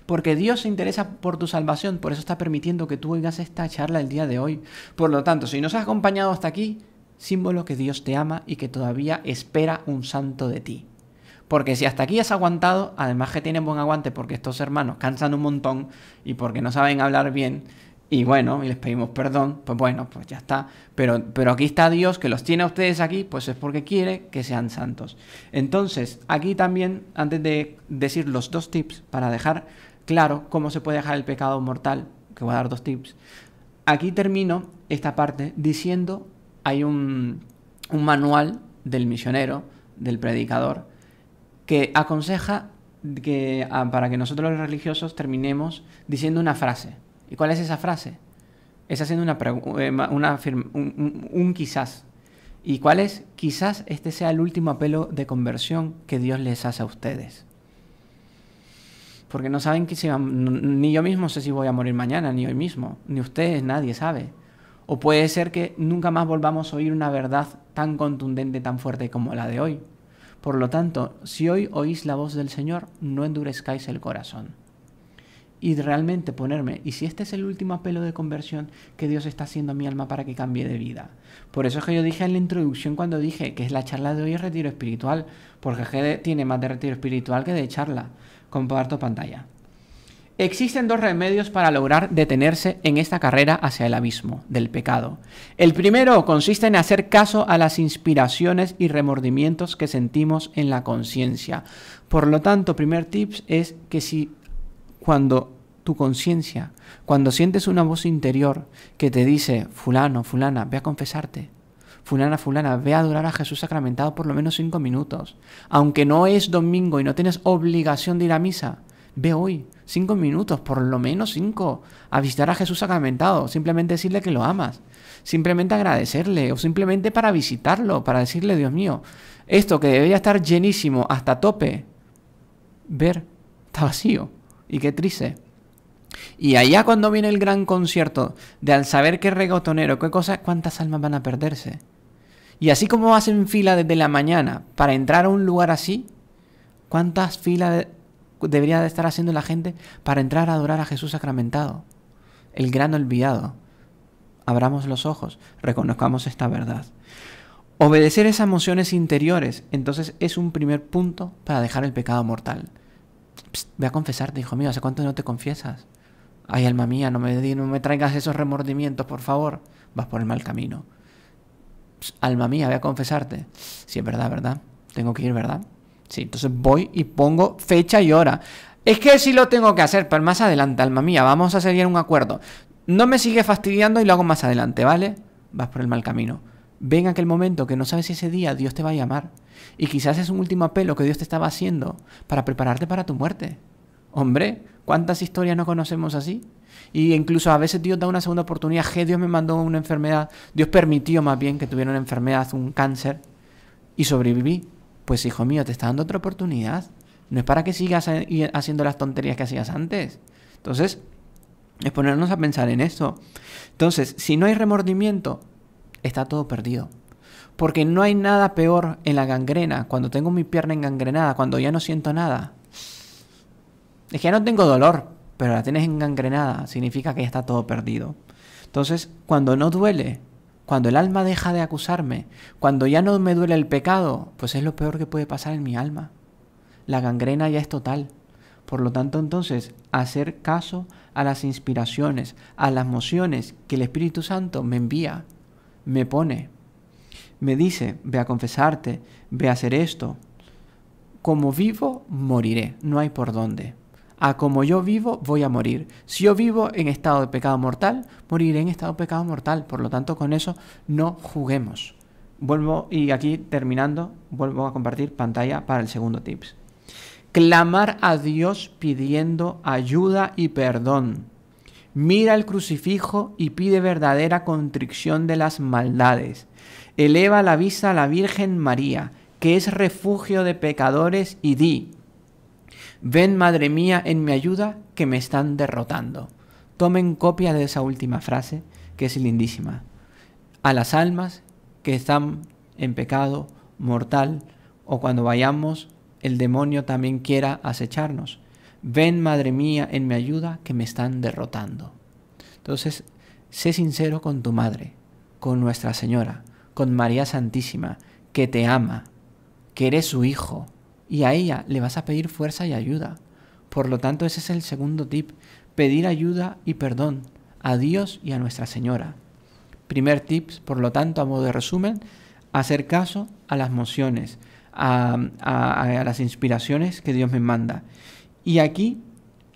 Porque Dios se interesa por tu salvación, por eso está permitiendo que tú oigas esta charla el día de hoy. Por lo tanto, si nos has acompañado hasta aquí, símbolo que Dios te ama y que todavía espera un santo de ti. Porque si hasta aquí has aguantado, además que tienen buen aguante porque estos hermanos cansan un montón y porque no saben hablar bien, y bueno, y les pedimos perdón, pues bueno, pues ya está. Pero, pero aquí está Dios que los tiene a ustedes aquí, pues es porque quiere que sean santos. Entonces, aquí también, antes de decir los dos tips para dejar claro cómo se puede dejar el pecado mortal, que voy a dar dos tips, aquí termino esta parte diciendo, hay un, un manual del misionero, del predicador, que aconseja que, ah, para que nosotros los religiosos terminemos diciendo una frase. ¿Y cuál es esa frase? Es haciendo una, eh, una un, un, quizás. ¿Y cuál es? Quizás este sea el último apelo de conversión que Dios les hace a ustedes. Porque no saben que si van, ni yo mismo sé si voy a morir mañana, ni hoy mismo, ni ustedes, nadie sabe. O puede ser que nunca más volvamos a oír una verdad tan contundente, tan fuerte como la de hoy. Por lo tanto, si hoy oís la voz del Señor, no endurezcáis el corazón y realmente ponerme, y si este es el último apelo de conversión que Dios está haciendo a mi alma para que cambie de vida. Por eso es que yo dije en la introducción cuando dije que es la charla de hoy es retiro espiritual, porque GD tiene más de retiro espiritual que de charla. Comparto pantalla. Existen dos remedios para lograr detenerse en esta carrera hacia el abismo del pecado. El primero consiste en hacer caso a las inspiraciones y remordimientos que sentimos en la conciencia. Por lo tanto, primer tips es que si cuando tu conciencia, cuando sientes una voz interior que te dice, fulano, fulana, ve a confesarte, fulana, fulana, ve a adorar a Jesús sacramentado por lo menos cinco minutos, aunque no es domingo y no tienes obligación de ir a misa, ve hoy, cinco minutos, por lo menos cinco, a visitar a Jesús sacramentado, simplemente decirle que lo amas, simplemente agradecerle o simplemente para visitarlo, para decirle, Dios mío, esto que debería estar llenísimo hasta tope, ver, está vacío y qué triste. Y allá cuando viene el gran concierto de al saber qué regotonero, qué cosas, cuántas almas van a perderse. Y así como hacen fila desde la mañana para entrar a un lugar así, ¿cuántas filas debería de estar haciendo la gente para entrar a adorar a Jesús sacramentado? El gran olvidado. Abramos los ojos, reconozcamos esta verdad. Obedecer esas emociones interiores, entonces es un primer punto para dejar el pecado mortal ve a confesarte, hijo mío, ¿hace cuánto no te confiesas? Ay, alma mía, no me, no me traigas esos remordimientos, por favor. Vas por el mal camino. alma mía, ve a confesarte. Sí, es verdad, ¿verdad? Tengo que ir, ¿verdad? Sí, entonces voy y pongo fecha y hora. Es que sí lo tengo que hacer, pero más adelante, alma mía, vamos a hacer un acuerdo. No me sigue fastidiando y lo hago más adelante, ¿vale? Vas por el mal camino. Ven aquel momento que no sabes si ese día Dios te va a llamar. Y quizás es un último apelo que Dios te estaba haciendo para prepararte para tu muerte. Hombre, ¿cuántas historias no conocemos así? Y incluso a veces Dios da una segunda oportunidad. Que Dios me mandó una enfermedad. Dios permitió más bien que tuviera una enfermedad, un cáncer. Y sobreviví. Pues hijo mío, te está dando otra oportunidad. No es para que sigas haciendo las tonterías que hacías antes. Entonces, es ponernos a pensar en eso. Entonces, si no hay remordimiento, está todo perdido. Porque no hay nada peor en la gangrena, cuando tengo mi pierna engangrenada, cuando ya no siento nada. Es que ya no tengo dolor, pero la tienes engangrenada, significa que ya está todo perdido. Entonces, cuando no duele, cuando el alma deja de acusarme, cuando ya no me duele el pecado, pues es lo peor que puede pasar en mi alma. La gangrena ya es total. Por lo tanto, entonces, hacer caso a las inspiraciones, a las emociones que el Espíritu Santo me envía me pone, me dice, ve a confesarte, ve a hacer esto. Como vivo, moriré, no hay por dónde. A como yo vivo, voy a morir. Si yo vivo en estado de pecado mortal, moriré en estado de pecado mortal. Por lo tanto, con eso no juguemos. Vuelvo y aquí terminando, vuelvo a compartir pantalla para el segundo tips. Clamar a Dios pidiendo ayuda y perdón mira el crucifijo y pide verdadera contrición de las maldades. Eleva la vista a la Virgen María, que es refugio de pecadores, y di, ven madre mía en mi ayuda, que me están derrotando. Tomen copia de esa última frase, que es lindísima. A las almas que están en pecado mortal, o cuando vayamos, el demonio también quiera acecharnos. Ven, madre mía, en mi ayuda, que me están derrotando. Entonces, sé sincero con tu madre, con Nuestra Señora, con María Santísima, que te ama, que eres su hijo, y a ella le vas a pedir fuerza y ayuda. Por lo tanto, ese es el segundo tip, pedir ayuda y perdón a Dios y a Nuestra Señora. Primer tip, por lo tanto, a modo de resumen, hacer caso a las mociones, a, a las inspiraciones que Dios me manda. Y aquí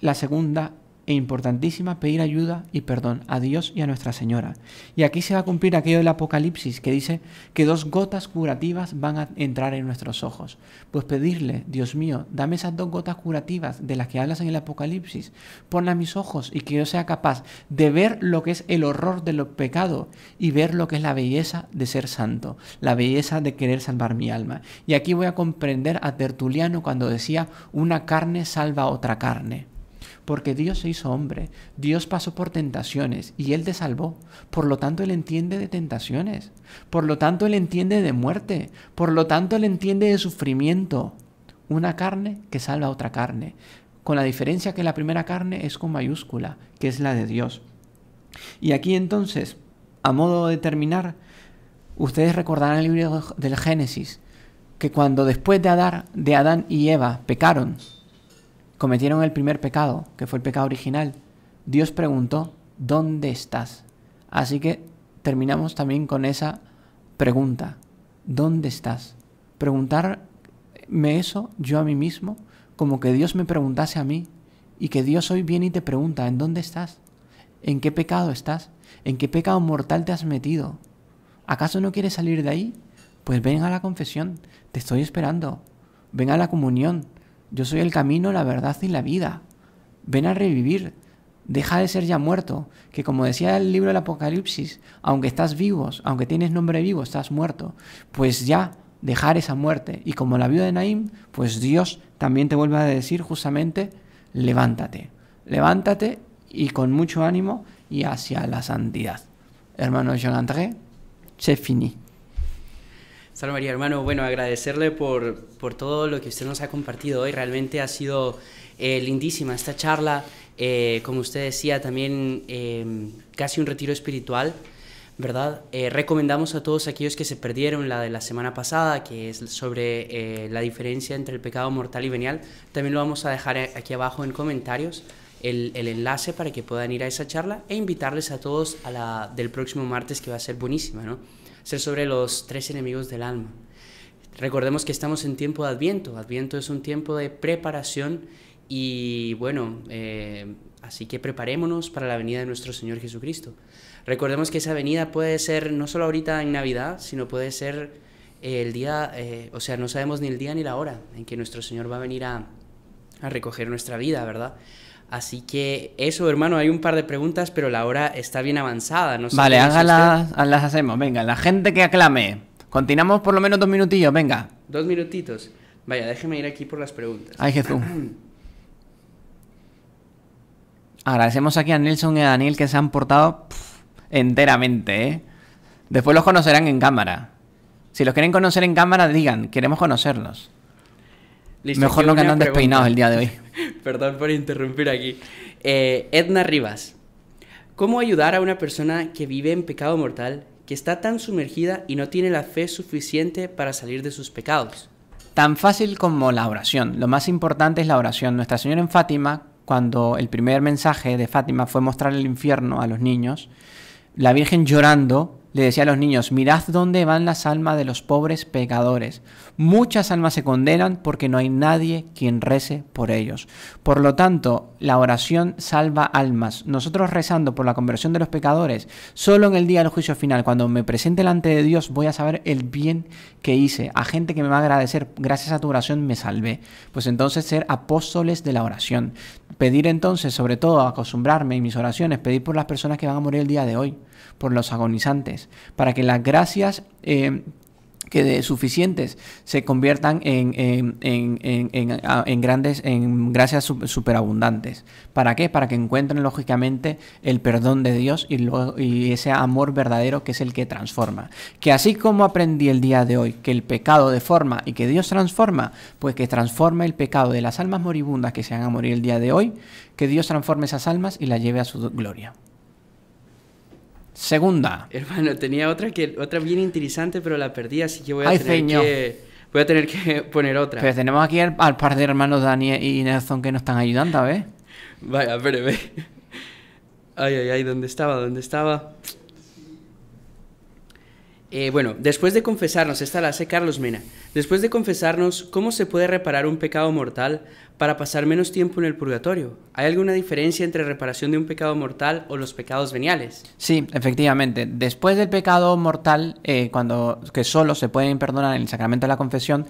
la segunda e importantísima pedir ayuda y perdón a Dios y a Nuestra Señora. Y aquí se va a cumplir aquello del Apocalipsis que dice que dos gotas curativas van a entrar en nuestros ojos. Pues pedirle, Dios mío, dame esas dos gotas curativas de las que hablas en el Apocalipsis, ponla a mis ojos y que yo sea capaz de ver lo que es el horror del pecado y ver lo que es la belleza de ser santo, la belleza de querer salvar mi alma. Y aquí voy a comprender a Tertuliano cuando decía, una carne salva otra carne porque Dios se hizo hombre, Dios pasó por tentaciones y Él te salvó. Por lo tanto, Él entiende de tentaciones, por lo tanto, Él entiende de muerte, por lo tanto, Él entiende de sufrimiento. Una carne que salva a otra carne, con la diferencia que la primera carne es con mayúscula, que es la de Dios. Y aquí entonces, a modo de terminar, ustedes recordarán el libro del Génesis, que cuando después de de Adán y Eva pecaron, cometieron el primer pecado, que fue el pecado original, Dios preguntó, ¿dónde estás? Así que terminamos también con esa pregunta, ¿dónde estás? Preguntarme eso yo a mí mismo, como que Dios me preguntase a mí, y que Dios hoy viene y te pregunta, ¿en dónde estás? ¿En qué pecado estás? ¿En qué pecado mortal te has metido? ¿Acaso no quieres salir de ahí? Pues ven a la confesión, te estoy esperando. Ven a la comunión, yo soy el camino, la verdad y la vida. Ven a revivir. Deja de ser ya muerto, que como decía el libro del Apocalipsis, aunque estás vivo, aunque tienes nombre vivo, estás muerto. Pues ya dejar esa muerte. Y como la viuda de Naim, pues Dios también te vuelve a decir justamente, levántate. Levántate y con mucho ánimo y hacia la santidad. Hermano Jean-André, c'est fini. Salve María, hermano. Bueno, agradecerle por, por, todo lo que usted nos ha compartido hoy. Realmente ha sido eh, lindísima esta charla. Eh, como usted decía, también eh, casi un retiro espiritual, ¿verdad? recomendamos a todos aquellos que se perdieron la de la semana pasada, que es sobre la diferencia entre el pecado mortal y venial. También lo vamos a dejar aquí abajo en comentarios. El, el, enlace para que puedan ir a esa charla e invitarles a todos a la del próximo martes que va a ser buenísima, ¿no? Ser sobre los tres enemigos del alma. Recordemos que estamos en tiempo de Adviento. Adviento es un tiempo de preparación y bueno, eh, así que preparémonos para la venida de nuestro Señor Jesucristo. Recordemos que esa venida puede ser no solo ahorita en Navidad, sino puede ser el día, eh, o sea, no sabemos ni el día ni la hora en que nuestro Señor va a venir a, a recoger nuestra vida, ¿verdad? Así que eso, hermano, hay un par de preguntas, pero la hora está bien avanzada. No vale, hágalas, las hacemos. Venga, la gente que aclame. Continuamos por lo menos dos minutillos, venga. Dos minutitos. Vaya, déjeme ir aquí por las preguntas. Ay, Jesús. Agradecemos aquí a Nelson y a Daniel que se han portado enteramente, ¿eh? Después los conocerán en cámara. Si los quieren conocer en cámara, digan, queremos conocerlos. Mejor no que andan despeinados el día de hoy. Perdón por interrumpir aquí. Eh, Edna Rivas. ¿Cómo ayudar a una persona que vive en pecado mortal, que está tan sumergida y no tiene la fe suficiente para salir de sus pecados? Tan fácil como la oración. Lo más importante es la oración. Nuestra Señora en Fátima, cuando el primer mensaje de Fátima fue mostrar el infierno a los niños, la Virgen llorando le decía a los niños, mirad dónde van las almas de los pobres pecadores. Muchas almas se condenan porque no hay nadie quien rece por ellos. Por lo tanto, la oración salva almas. Nosotros rezando por la conversión de los pecadores, solo en el día del juicio final, cuando me presente delante de Dios, voy a saber el bien que hice. A gente que me va a agradecer, gracias a tu oración me salvé. Pues entonces ser apóstoles de la oración. Pedir entonces, sobre todo, acostumbrarme en mis oraciones, pedir por las personas que van a morir el día de hoy por los agonizantes, para que las gracias eh, que de suficientes se conviertan en, en, grandes, en gracias superabundantes. ¿Para qué? Para que encuentren lógicamente el perdón de Dios y, y ese amor verdadero que es el que transforma. Que así como aprendí el día de hoy que el pecado deforma y que Dios transforma, pues que transforme el pecado de las almas moribundas que se van a morir el día de hoy, que Dios transforme esas almas y las lleve a su gloria. Segunda. Hermano, tenía otra que otra bien interesante, pero la perdí, así que voy a tener que voy a tener que poner otra. Pero tenemos aquí al, par de hermanos Daniel y Nelson que nos están ayudando, a ver. Vaya, ve. Ay, ay, ay, ¿dónde estaba? ¿Dónde estaba? Eh, bueno, después de confesarnos, esta la hace Carlos Mena, después de confesarnos, ¿cómo se puede reparar un pecado mortal para pasar menos tiempo en el purgatorio? ¿Hay alguna diferencia entre reparación de un pecado mortal o los pecados veniales? Sí, efectivamente. Después del pecado mortal, eh, cuando que solo se pueden perdonar en el sacramento de la confesión,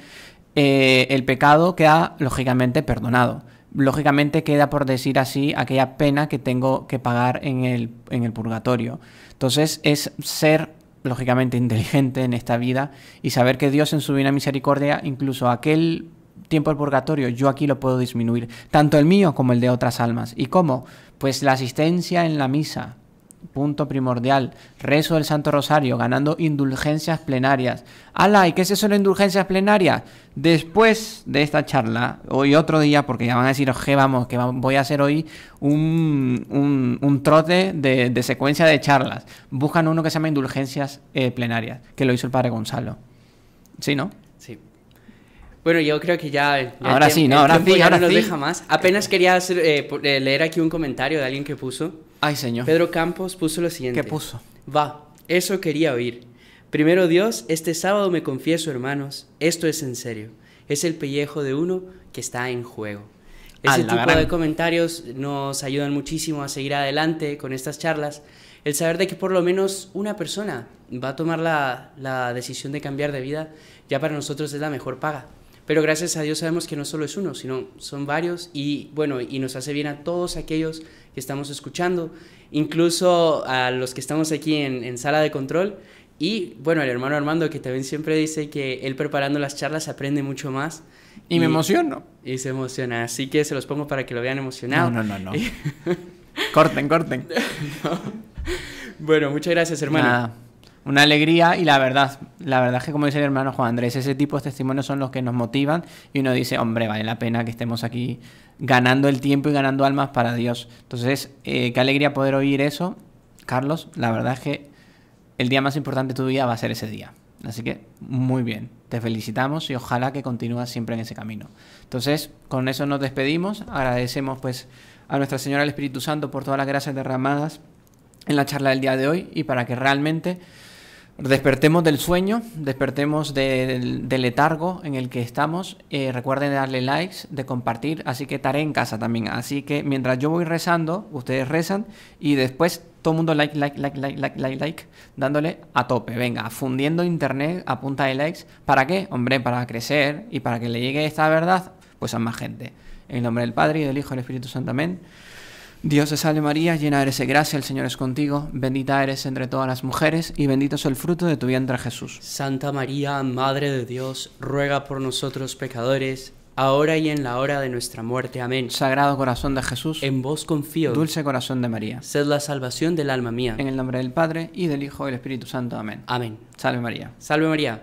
eh, el pecado queda lógicamente perdonado. Lógicamente queda, por decir así, aquella pena que tengo que pagar en el, en el purgatorio. Entonces es ser lógicamente inteligente en esta vida y saber que Dios en su divina misericordia, incluso aquel tiempo del purgatorio, yo aquí lo puedo disminuir, tanto el mío como el de otras almas. ¿Y cómo? Pues la asistencia en la misa, punto primordial, rezo del Santo Rosario, ganando indulgencias plenarias. ¡Hala! ¿Y qué es eso de indulgencias plenarias? Después de esta charla, hoy otro día, porque ya van a decir, vamos, que voy a hacer hoy un, un, trote de, secuencia de charlas. Buscan uno que se llama indulgencias eh, plenarias, que lo hizo el padre Gonzalo. ¿Sí, no? Bueno, yo creo que ya. ahora sí, no, ahora sí, ahora no nos deja más. Apenas quería eh, eh, leer aquí un comentario de alguien que puso. Ay, señor. Pedro Campos puso lo siguiente. ¿Qué puso? Va, eso quería oír. Primero Dios, este sábado me confieso, hermanos, esto es en serio. Es el pellejo de uno que está en juego. Ese tipo de comentarios nos ayudan muchísimo a seguir adelante con estas charlas. El saber de que por lo menos una persona va a tomar la, la decisión de cambiar de vida, ya para nosotros es la mejor paga. Pero gracias a Dios sabemos que no solo es uno, sino son varios y bueno, y nos hace bien a todos aquellos que estamos escuchando, incluso a los que estamos aquí en, sala de control. Y bueno, el hermano Armando que también siempre dice que él preparando las charlas aprende mucho más. Y, me emociono. Y se emociona, así que se los pongo para que lo vean emocionado. No, no, no, no. corten, corten. Bueno, muchas gracias, hermano una alegría y la verdad, la verdad es que como dice el hermano Juan Andrés, ese tipo de testimonios son los que nos motivan y uno dice, hombre, vale la pena que estemos aquí ganando el tiempo y ganando almas para Dios. Entonces, eh, qué alegría poder oír eso. Carlos, la verdad es que el día más importante de tu vida va a ser ese día. Así que muy bien, te felicitamos y ojalá que continúes siempre en ese camino. Entonces, con eso nos despedimos, agradecemos pues a Nuestra Señora del Espíritu Santo por todas las gracias derramadas en la charla del día de hoy y para que realmente Despertemos del sueño, despertemos del, letargo en el que estamos. Eh, recuerden darle likes, de compartir, así que estaré en casa también. Así que mientras yo voy rezando, ustedes rezan y después todo el mundo like, like, like, like, like, like, like, dándole a tope. Venga, fundiendo internet a punta de likes. ¿Para qué? Hombre, para crecer y para que le llegue esta verdad, pues a más gente. En el nombre del Padre y del Hijo y del Espíritu Santo. Amén. Dios te salve María, llena eres de gracia, el Señor es contigo, bendita eres entre todas las mujeres y bendito es el fruto de tu vientre Jesús. Santa María, Madre de Dios, ruega por nosotros pecadores, ahora y en la hora de nuestra muerte. Amén. Sagrado corazón de Jesús, en vos confío. Dulce corazón de María, sed la salvación del alma mía. En el nombre del Padre, y del Hijo y del Espíritu Santo. Amén. Amén. Salve María. Salve María.